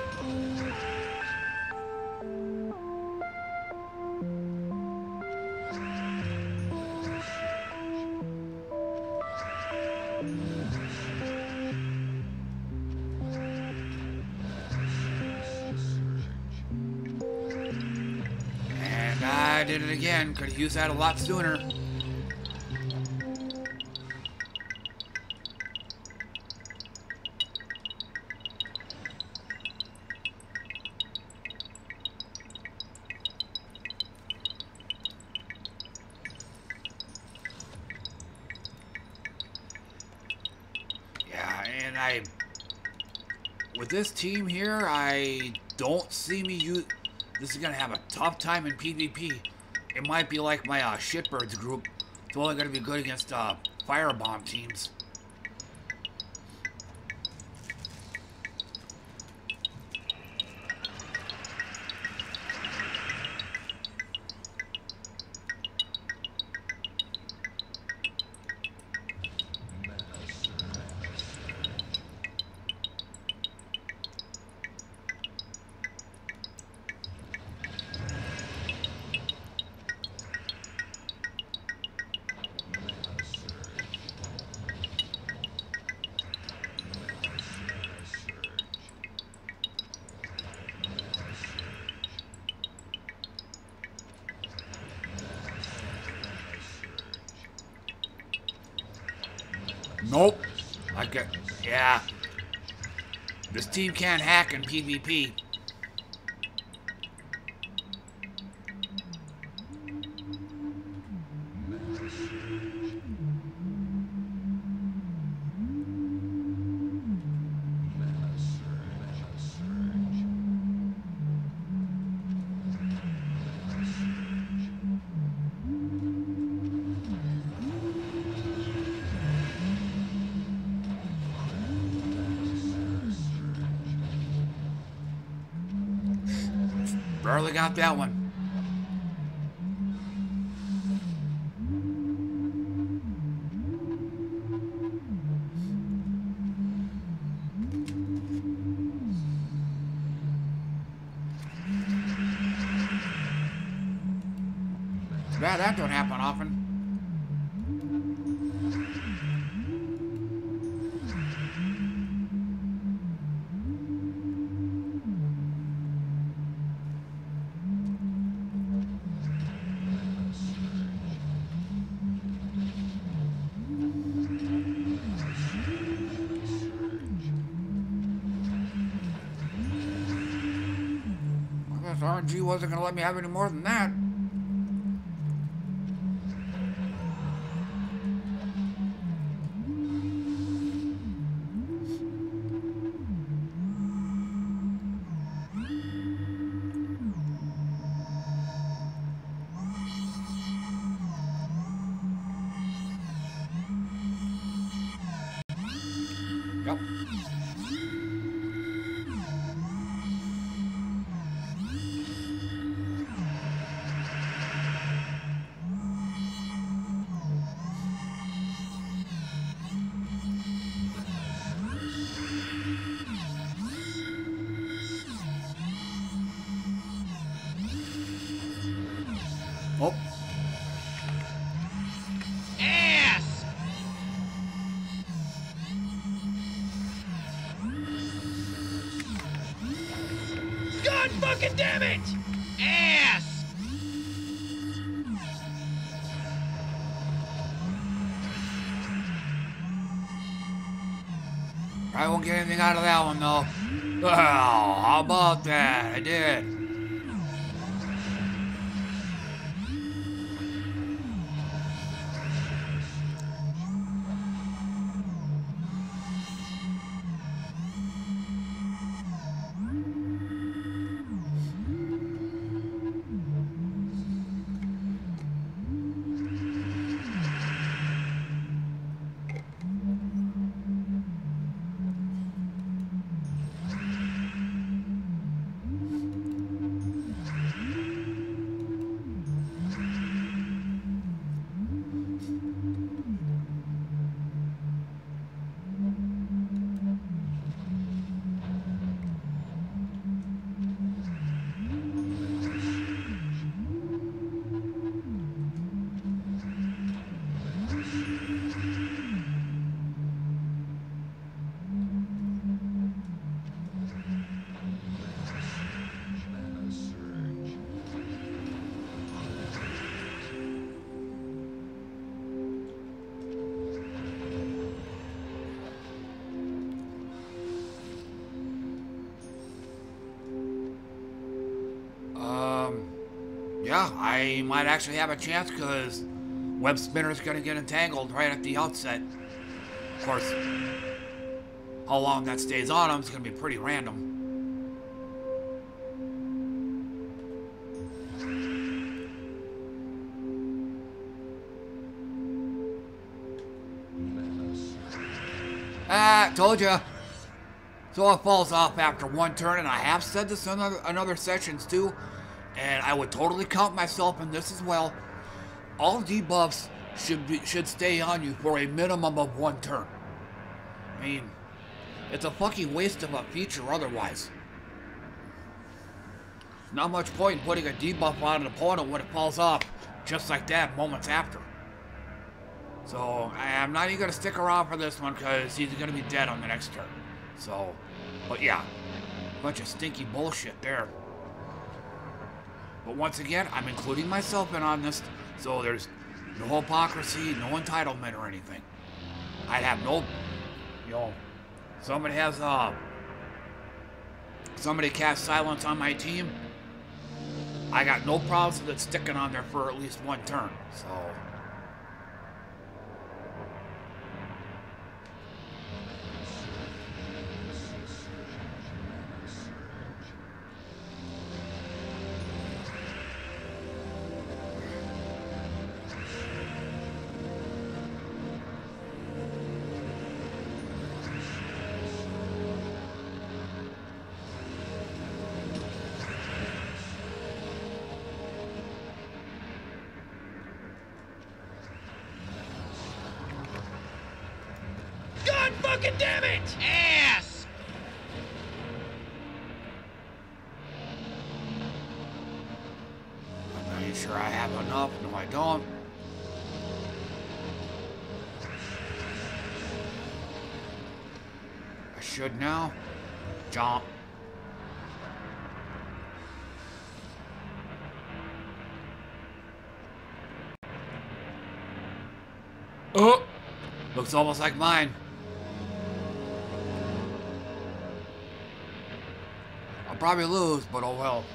Again. Could used that a lot sooner. Yeah, and I, with this team here, I don't see me use. This is gonna have a tough time in PvP. It might be like my uh, shitbirds group. It's only gonna be good against uh, firebomb teams. Team can't hack in PvP. Barely got that one. Wasn't gonna let me have any more than that. Get anything out of that one, though. Well, how about that? I did. Might actually have a chance because Web Spinner's going to get entangled right at the outset. Of course, how long that stays on him is going to be pretty random. Ah, told ya. So it falls off after one turn, and I have said this in other, in other sessions too, and I would totally count myself in this as well. All debuffs should be, should stay on you for a minimum of one turn. I mean, it's a fucking waste of a feature otherwise. Not much point in putting a debuff on an opponent when it falls off just like that moments after. So I'm not even gonna stick around for this one because he's gonna be dead on the next turn. So, but yeah, bunch of stinky bullshit there. But once again, I'm including myself in on this, so there's no hypocrisy, no entitlement or anything. I'd have no, you know, somebody has, uh, somebody cast silence on my team. I got no problems with it sticking on there for at least one turn, so. Looks almost like mine. I'll probably lose, but oh well.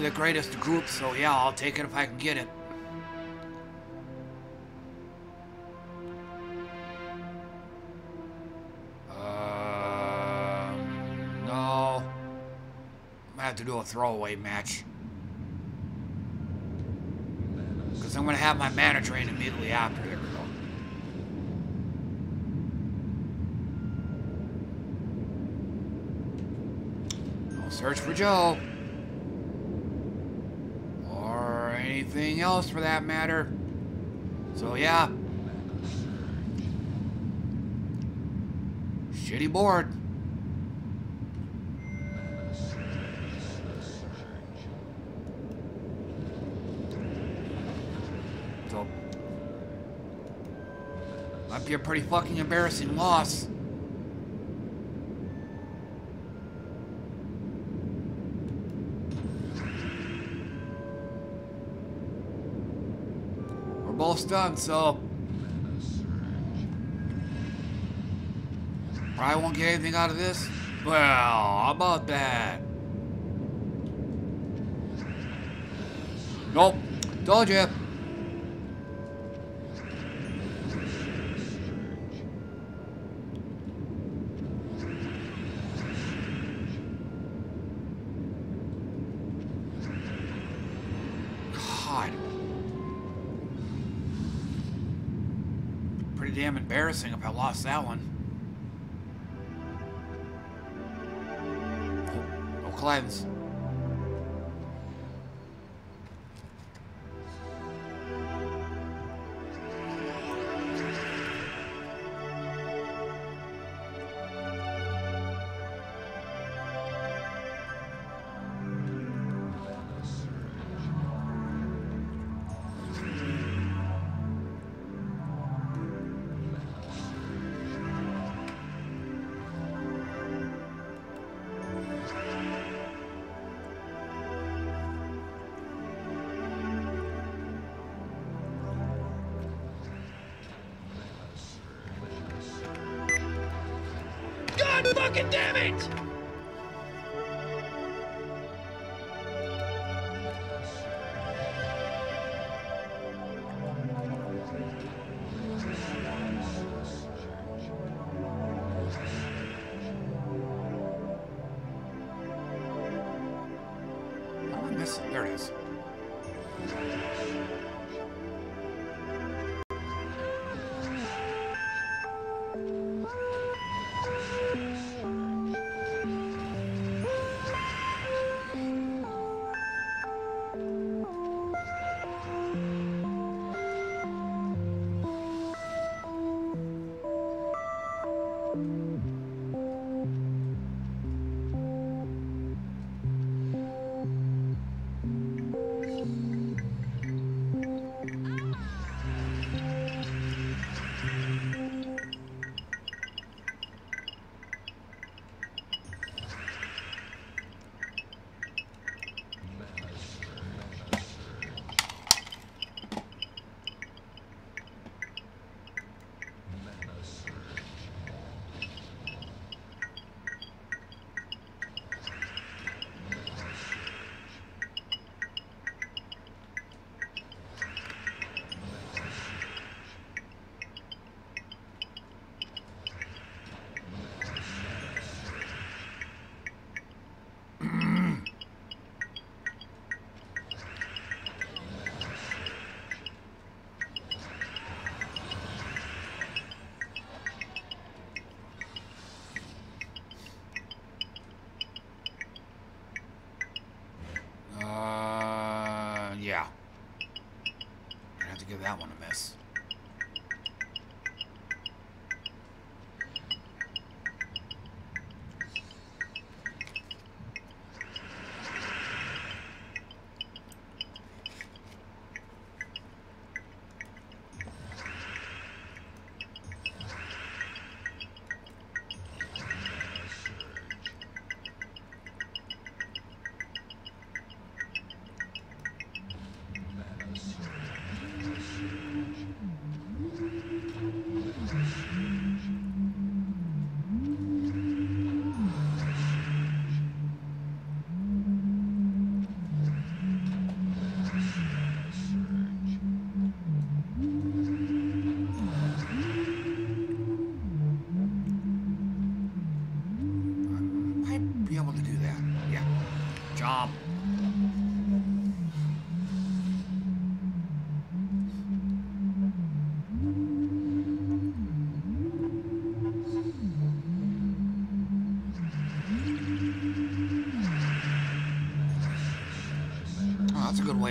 the greatest group, so yeah, I'll take it if I can get it. Uh, no. I have to do a throwaway match. Because I'm going to have my mana train immediately after. Here we go. Search for Joe. Anything else for that matter. So yeah. Shitty board. So might be a pretty fucking embarrassing loss. Done, so Probably won't get anything out of this. Well, how about that? Nope. Told you. God. Pretty damn embarrassing if I lost that one. Oh, oh, no cleanse. Fucking damn it!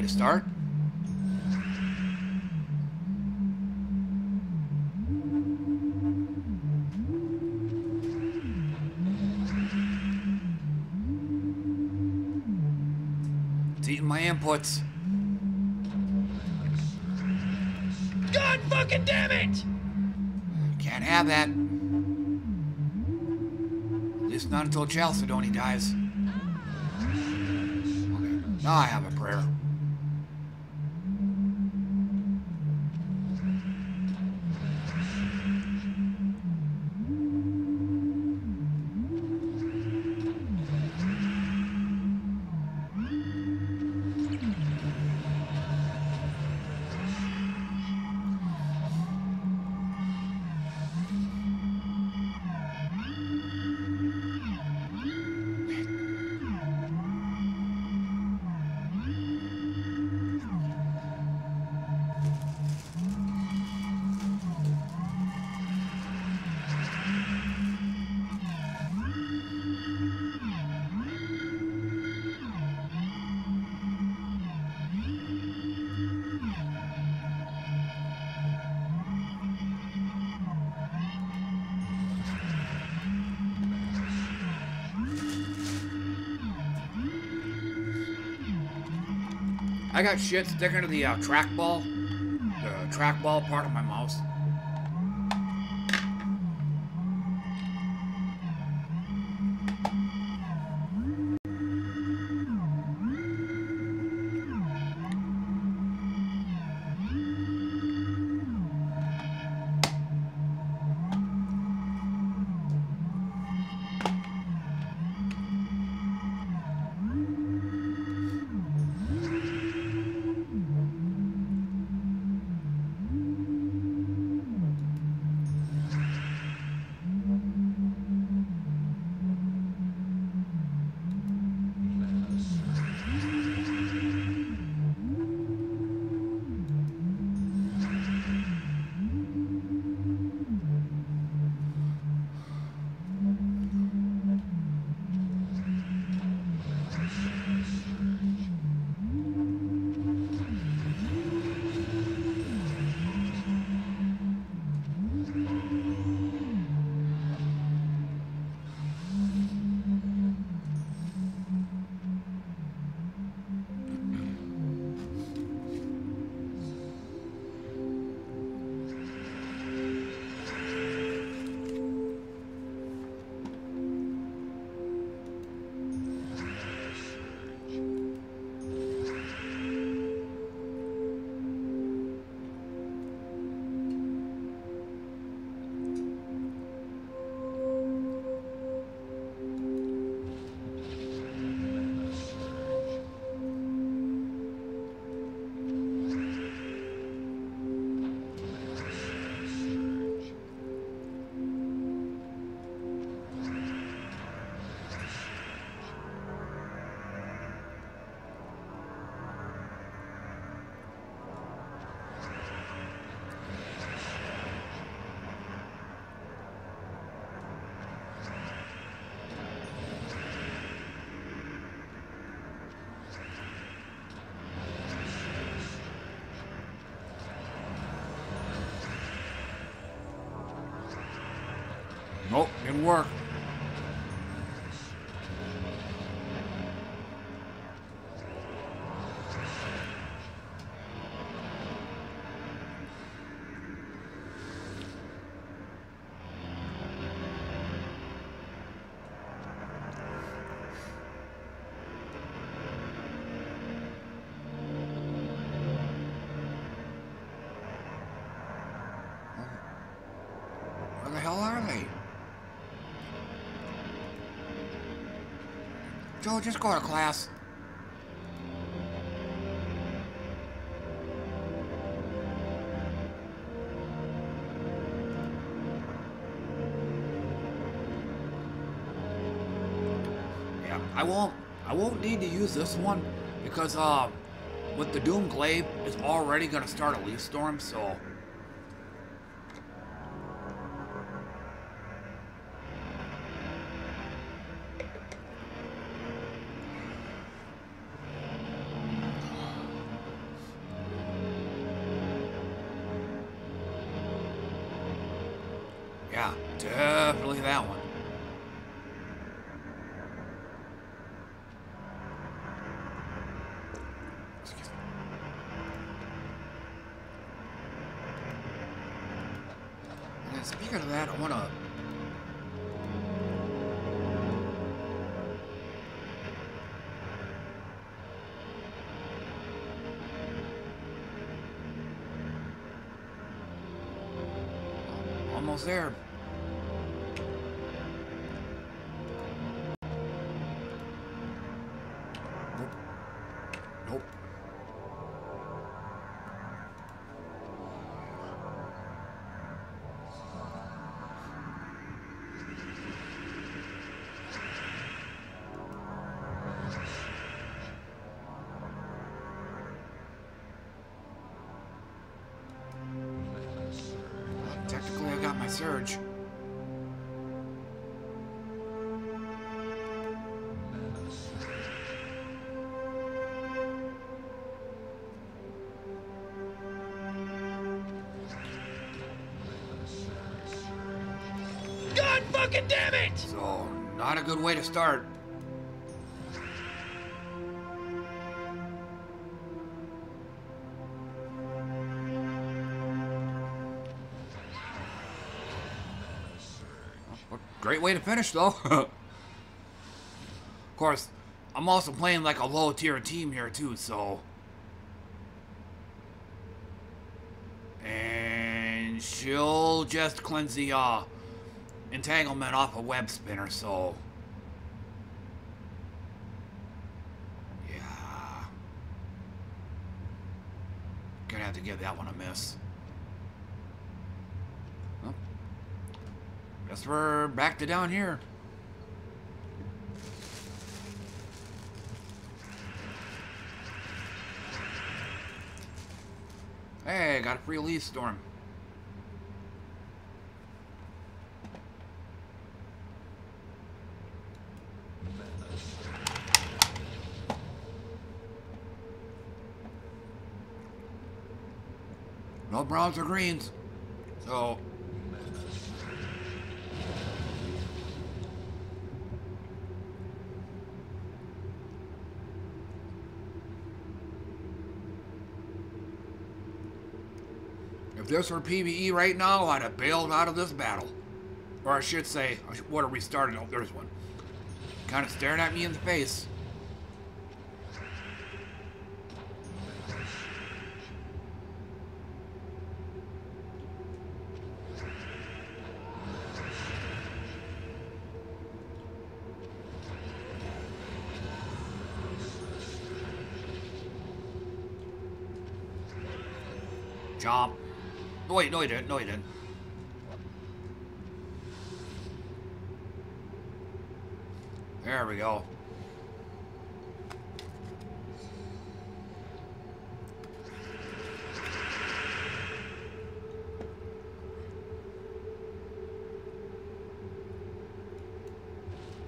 To start. It's eating my inputs. God fucking damn it! Can't have that. At least not until Chalcedony dies. Okay. Now I have a I got shit sticking to the uh, trackball, the trackball part of my mouse. Joe, just go to class. Yeah, I won't. I won't need to use this one because uh, with the Doom Glaive, it's already gonna start a leaf storm, so. There. I got my surge. God fucking damn it! So, not a good way to start. Great way to finish, though. of course, I'm also playing like a low tier team here, too, so. And she'll just cleanse the uh, entanglement off a web spinner, so. Yeah. Gonna have to give that one a miss. We're back to down here. Hey, got a free leaf storm. No browns or greens. So. If this were PvE right now, I'd have bailed out of this battle. Or I should say, what are we starting? Oh, there's one. Kind of staring at me in the face. Chomp. No, wait, no, he didn't. No, he didn't. There we go.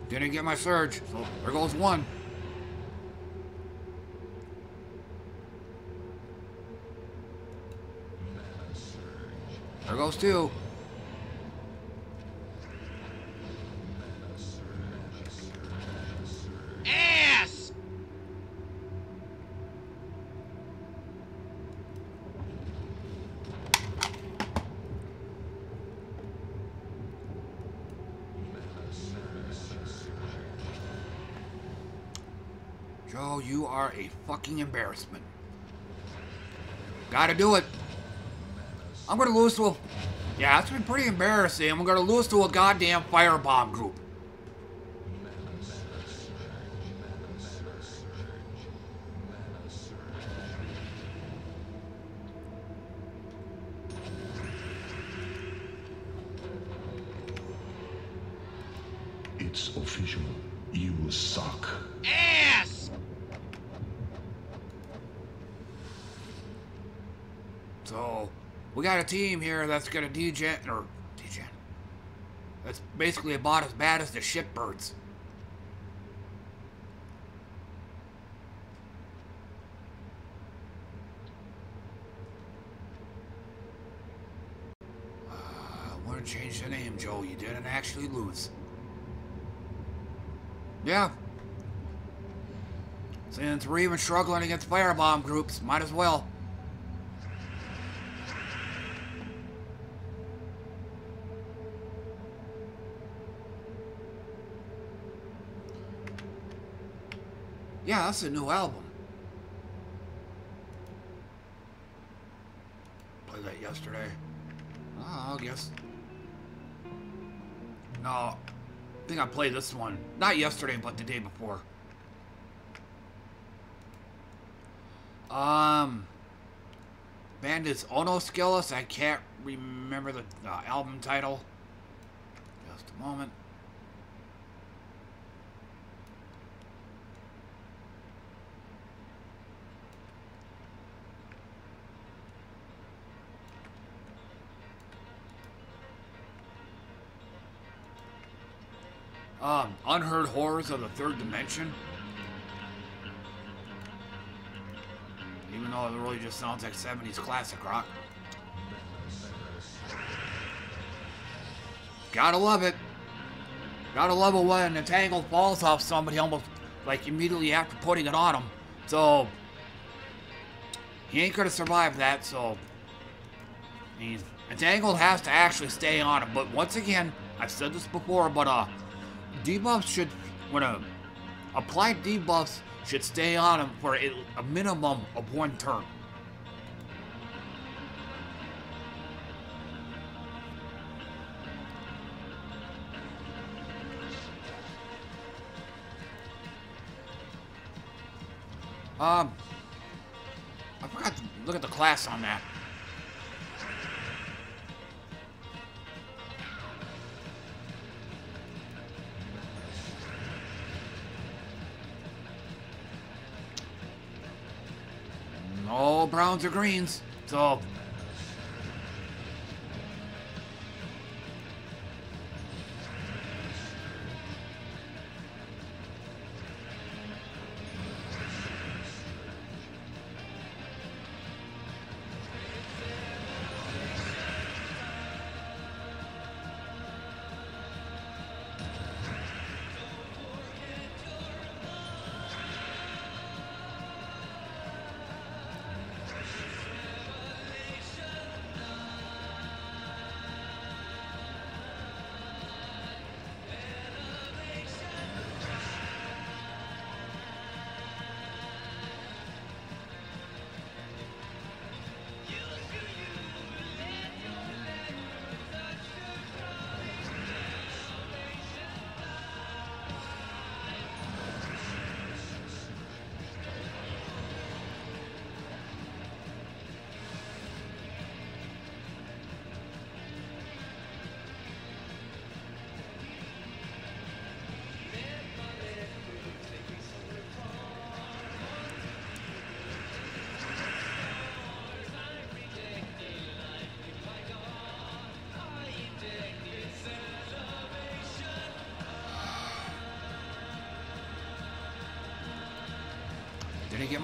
Didn't get my surge, so there goes one. Goes. Ass! Joe, you are a fucking embarrassment. Gotta do it. I'm gonna lose to a... Yeah, that's been pretty embarrassing. I'm gonna lose to a goddamn firebomb group. It's official. You suck. Ass! So, we got a team here that's gonna degen... Or, degen... That's basically about as bad as the shitbirds. Uh, where and change the name, Joe. You didn't actually lose. Yeah. Since we're even struggling against firebomb groups, might as well. Yeah, that's a new album. Played that yesterday. Oh, I guess. No, I think I played this one. Not yesterday, but the day before. Um, band is Ono Skillis. I can't remember the uh, album title. Just a moment. Horrors of the Third Dimension. Even though it really just sounds like 70s classic rock. Gotta love it. Gotta love it when the tangle falls off somebody almost like immediately after putting it on him. So, he ain't gonna survive that, so. Mean, Entangled has to actually stay on him. But once again, I've said this before, but uh, debuffs should, when a applied debuffs should stay on him for a, a minimum of one turn. Um, I forgot to look at the class on that. Browns or greens. So Didn't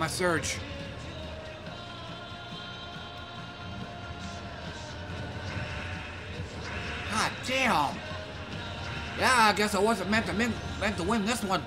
my surge. God damn. Yeah, I guess I wasn't meant to meant to win this one.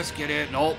Of risking it. Nope.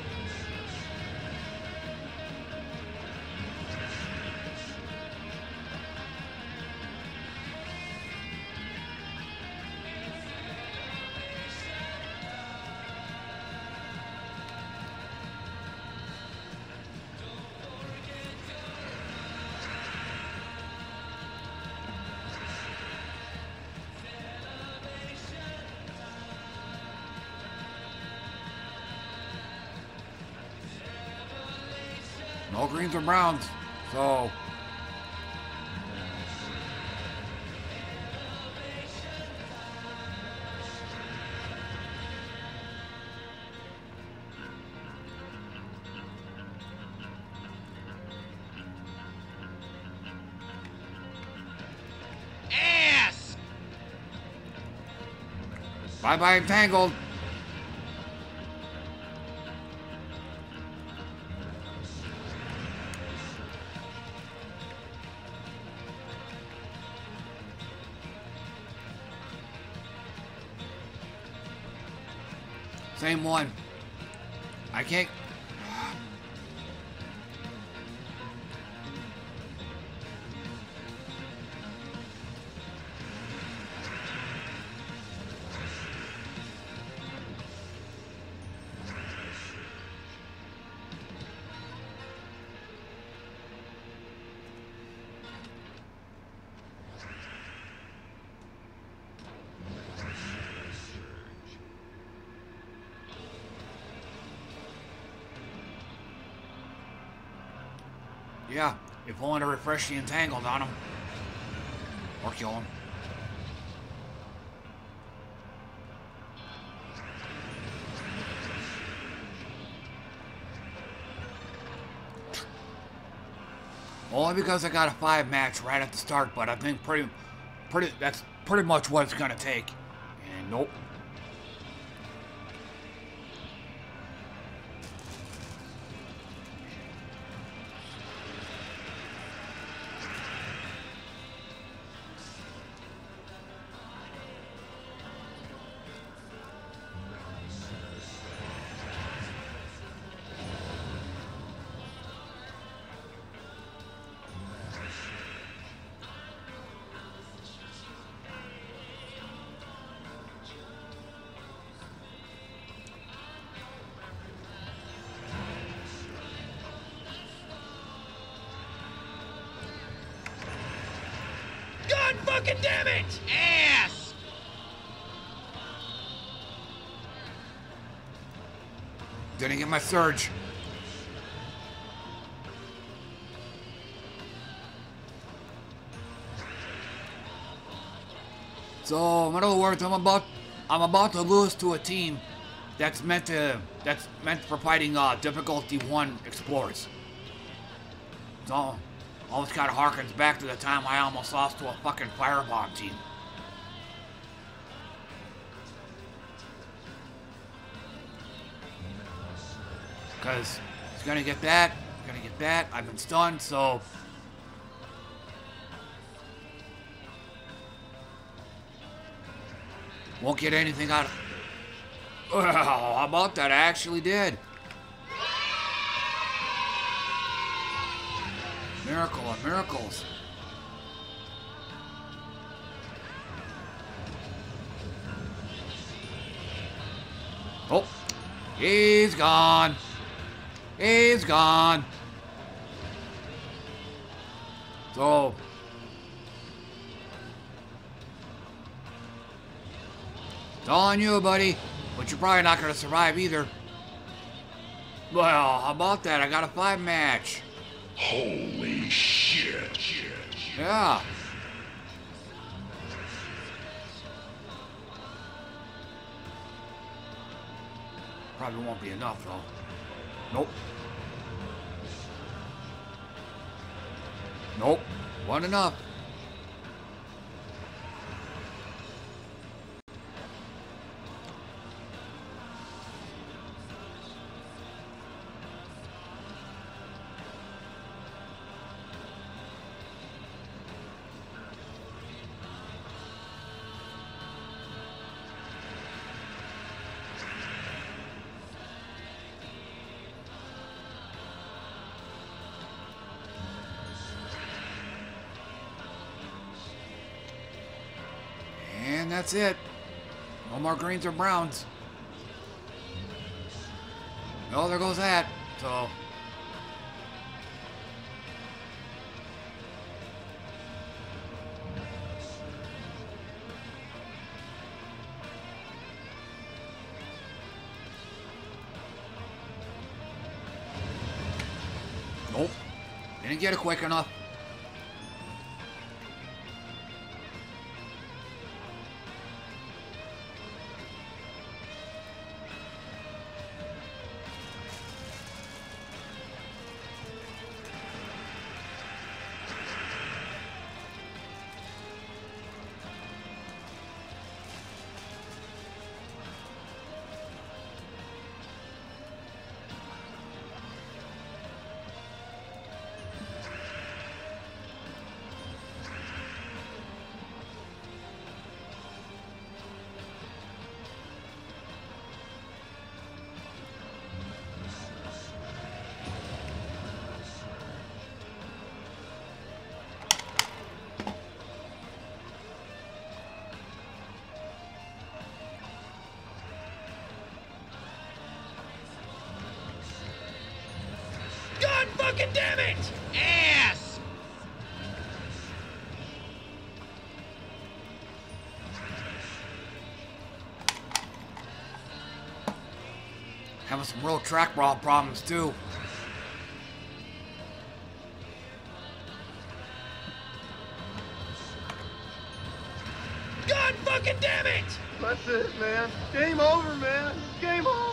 No greens or browns. So Bye bye, Tangled. Same Only to refresh the entangled on him. Or kill him. Only because I got a five match right at the start, but I think pretty, pretty, that's pretty much what it's gonna take. And nope. My surge. So, in other words, I'm about I'm about to lose to a team that's meant to that's meant for fighting uh, difficulty one explorers. So, almost kind of harkens back to the time I almost lost to a fucking firebomb team. Because he's gonna get that, gonna get that. I've been stunned, so won't get anything out of. Well, how about that? I actually did. Miracle of miracles. Oh, he's gone. He's gone. So, it's all on you, buddy. But you're probably not going to survive either. Well, how about that? I got a five match. Holy shit. Yeah. Probably won't be enough, though. Nope. Nope. Wasn't enough. And that's it. No more greens or browns. Oh, there goes that. So. Nope. Didn't get it quick enough. Having some real track brawl problems too. God fucking damn it! That's it, man. Game over, man. Game over.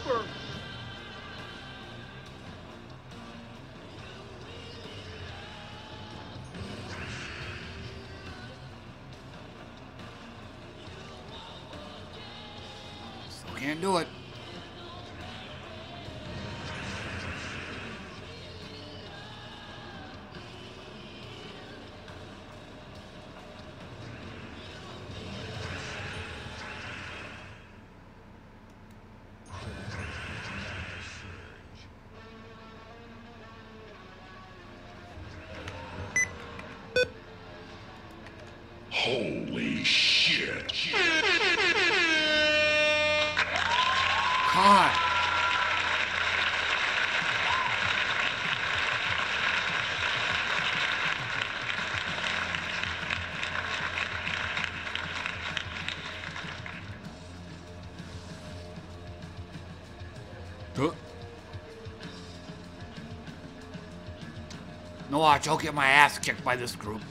Watch, I'll get my ass kicked by this group.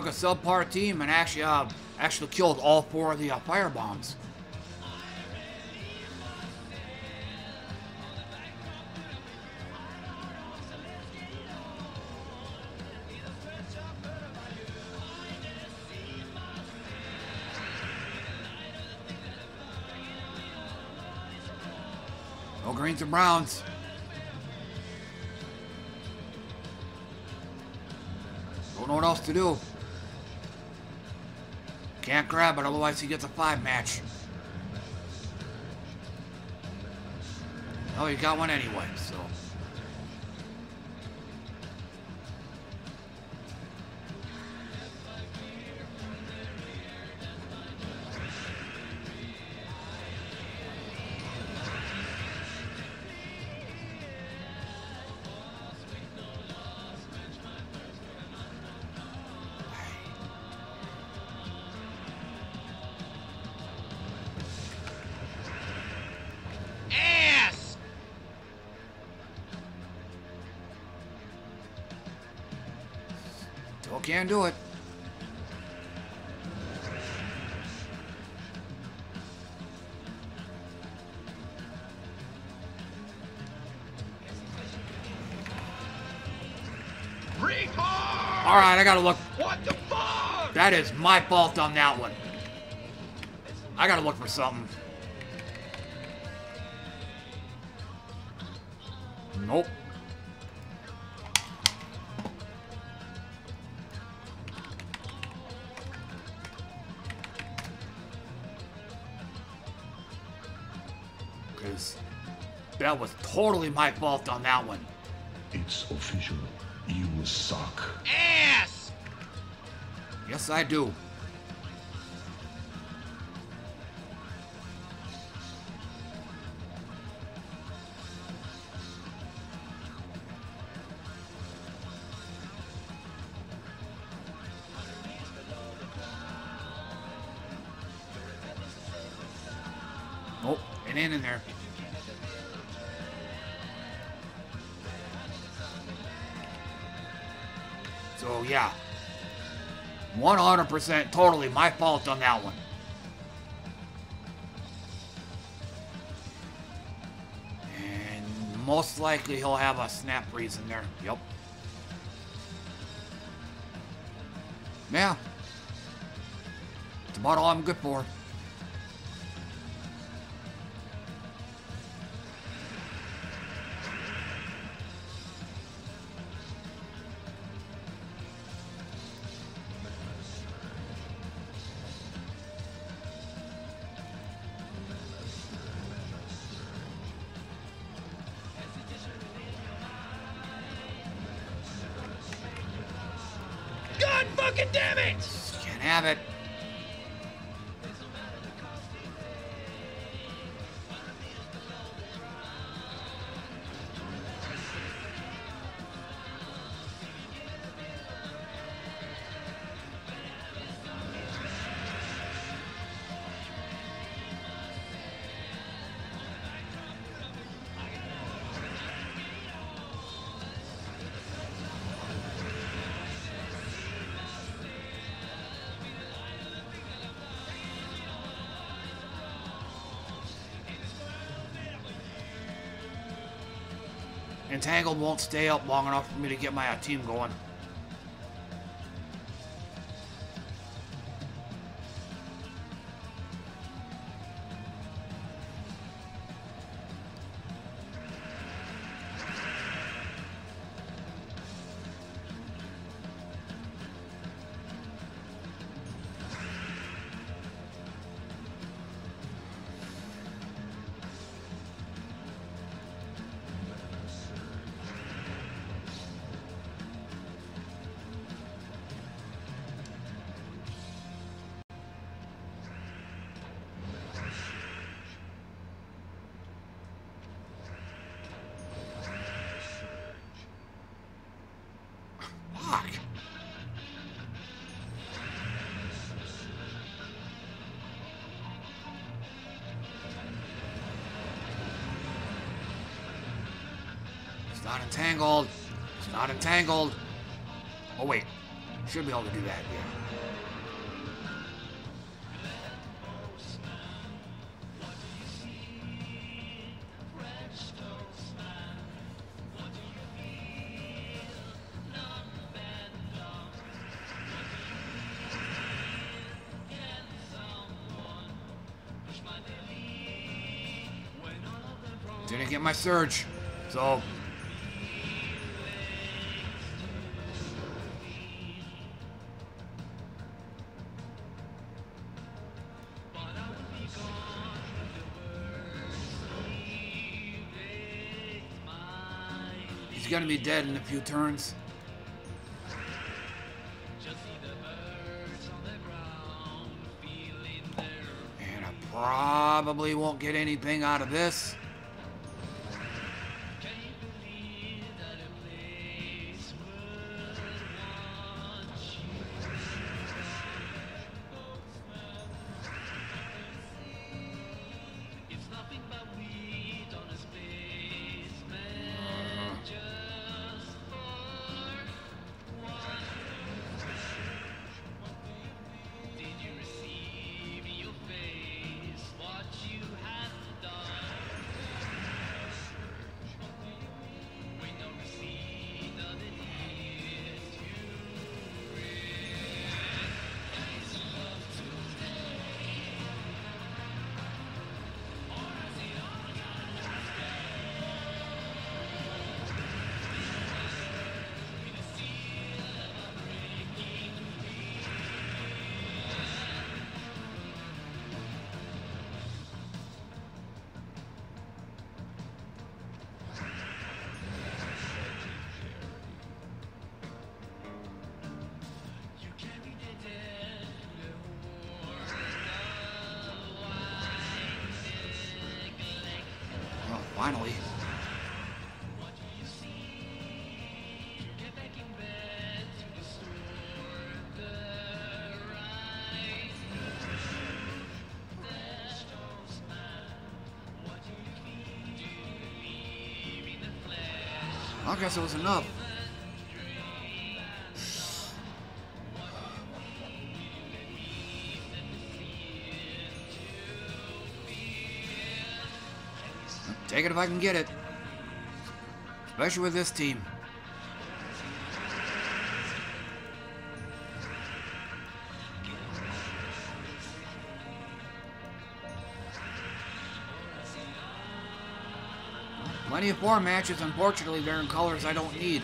Took a subpar team and actually, uh, actually killed all four of the uh, fire bombs. No greens and browns. Don't know what else to do. Can't grab it, otherwise he gets a five match. Oh, he got one anyway, so. Can't do it. All right, I gotta look. What the fuck? That is my fault on that one. I gotta look for something. Totally my fault on that one. It's official. You suck. Ass! Yes, I do. 100% totally my fault on that one. And most likely he'll have a snap in there. Yep. Yeah. It's about all I'm good for. Entangled won't stay up long enough for me to get my team going. Entangled. It's not entangled. Oh wait, should be able to do that. Yeah. Didn't get my surge, so be dead in a few turns. And I probably won't get anything out of this. guess it was enough. I'll take it if I can get it. Especially with this team. Four matches, unfortunately, they're in colors I don't need.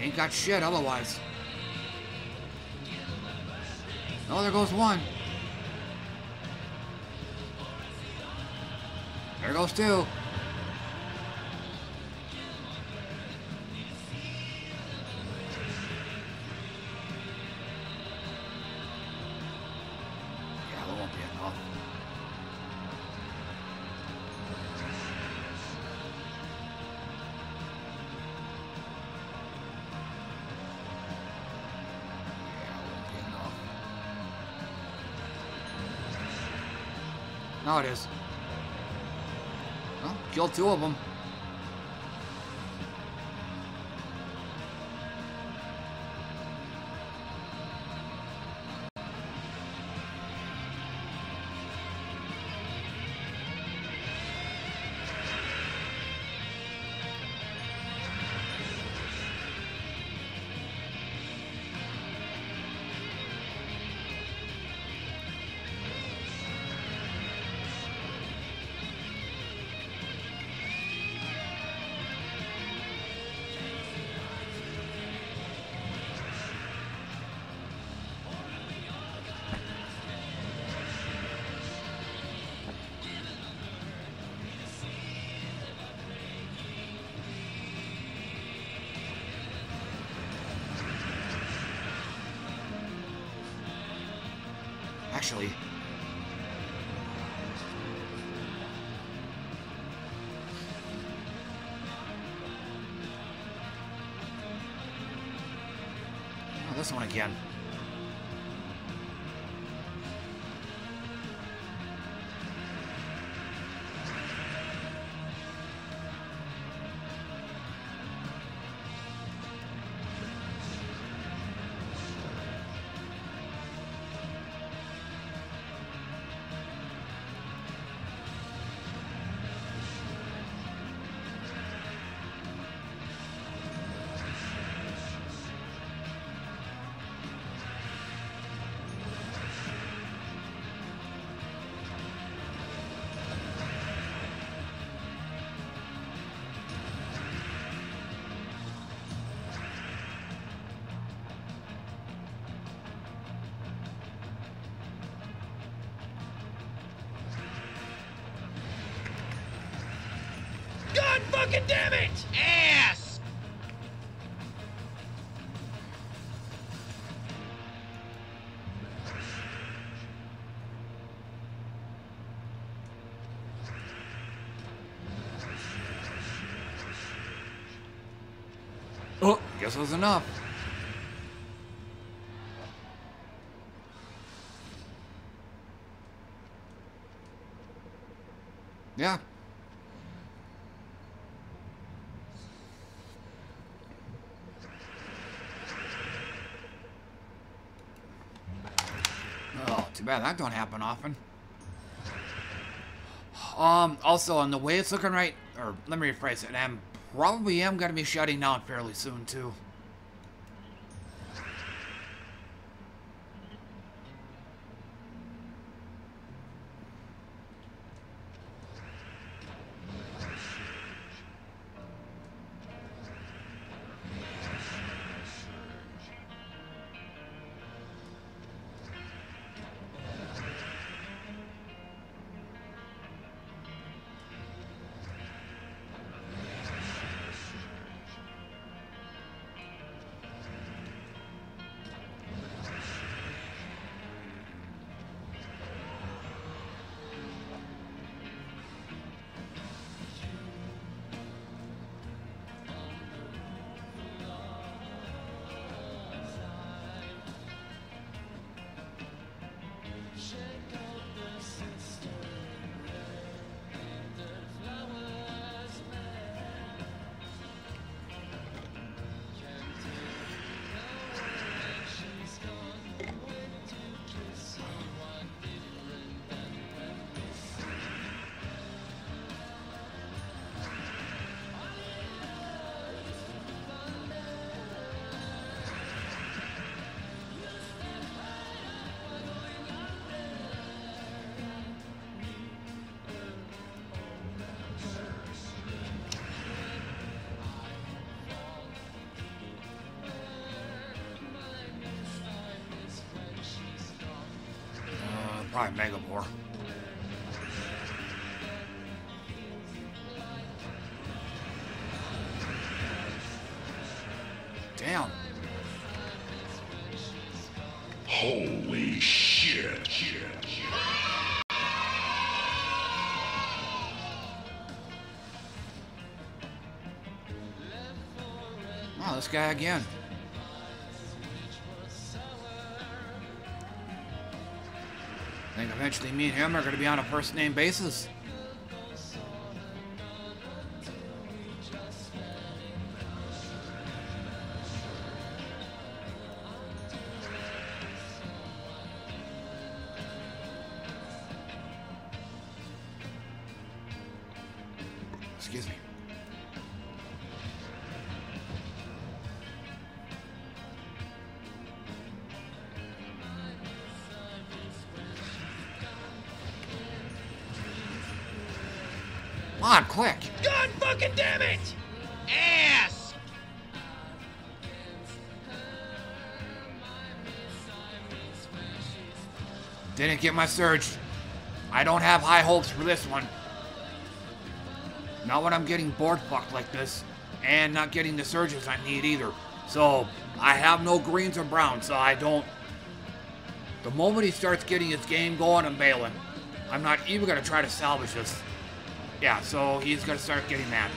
Ain't got shit otherwise. Oh, there goes one. There goes two. Killed two of them. Actually, oh, this one again. Fucking damn it! Ass! Oh, guess it was enough. Yeah. Oh, too bad that don't happen often. Um, also, on the way it's looking right, or let me rephrase it, I'm probably am going to be shutting down fairly soon, too. Probably Megabore. Damn. Holy shit. Oh, this guy again. Me and him are going to be on a first name basis. On, quick. God fucking damn it! Ass! Didn't get my surge. I don't have high hopes for this one. Not when I'm getting board fucked like this, and not getting the surges I need either. So, I have no greens or browns, so I don't... The moment he starts getting his game going, I'm bailing. I'm not even gonna try to salvage this. Yeah, so he's gonna start getting that.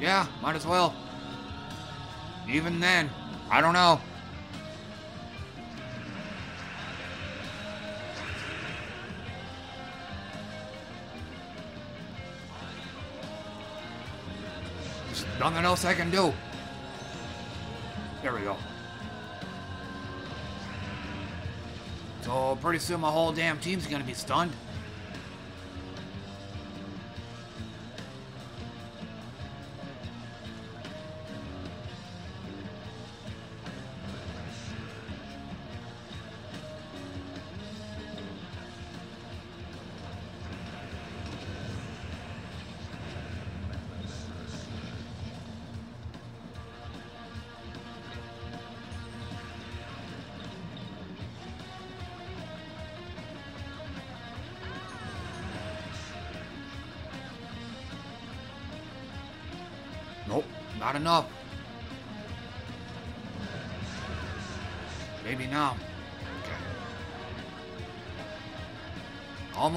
Yeah, might as well. Even then, I don't know. There's nothing else I can do. There we go. So pretty soon my whole damn team's gonna be stunned.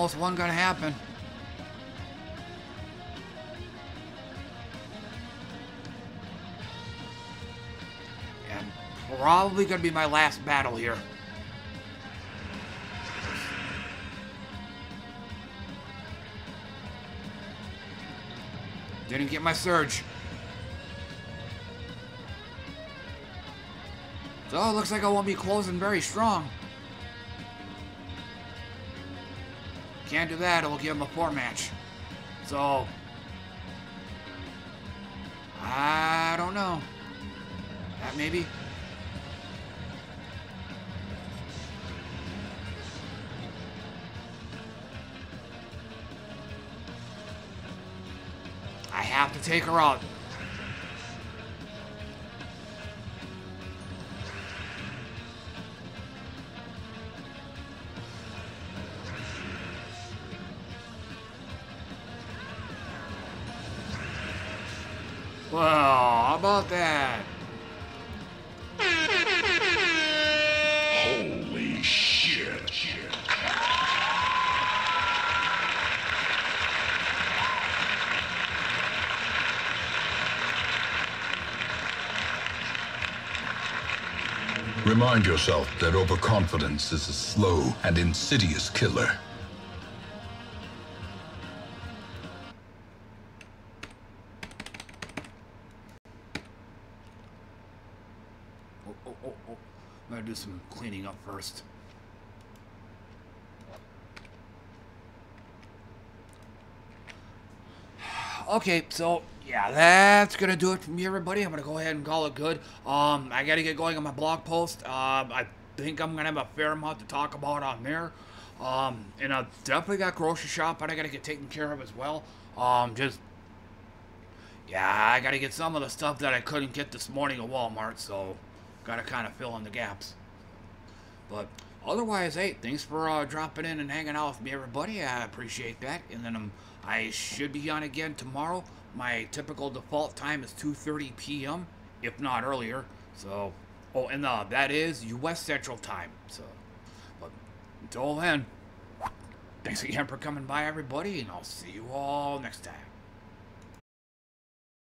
Almost one gonna happen. And probably gonna be my last battle here. Didn't get my surge. So it looks like I won't be closing very strong. Do that, it'll give him a four match. So I don't know. That maybe. I have to take her out. Remind yourself that overconfidence is a slow and insidious killer. Oh, oh, oh, oh. Gonna do some cleaning up first. Okay, so yeah, that's gonna do it for me, everybody. I'm gonna go ahead and call it good. Um, I gotta get going on my blog post. Um, I think I'm gonna have a fair amount to talk about on there. Um, and I definitely got grocery shop, I gotta get taken care of as well. Um, just yeah, I gotta get some of the stuff that I couldn't get this morning at Walmart, so gotta kind of fill in the gaps. But otherwise, hey, thanks for uh, dropping in and hanging out with me, everybody. I appreciate that. And then um, I should be on again tomorrow. My typical default time is 2:30 p.m., if not earlier. So, oh, and uh, that is U.S. Central Time. So, but until then, thanks again for coming by, everybody, and I'll see you all next time.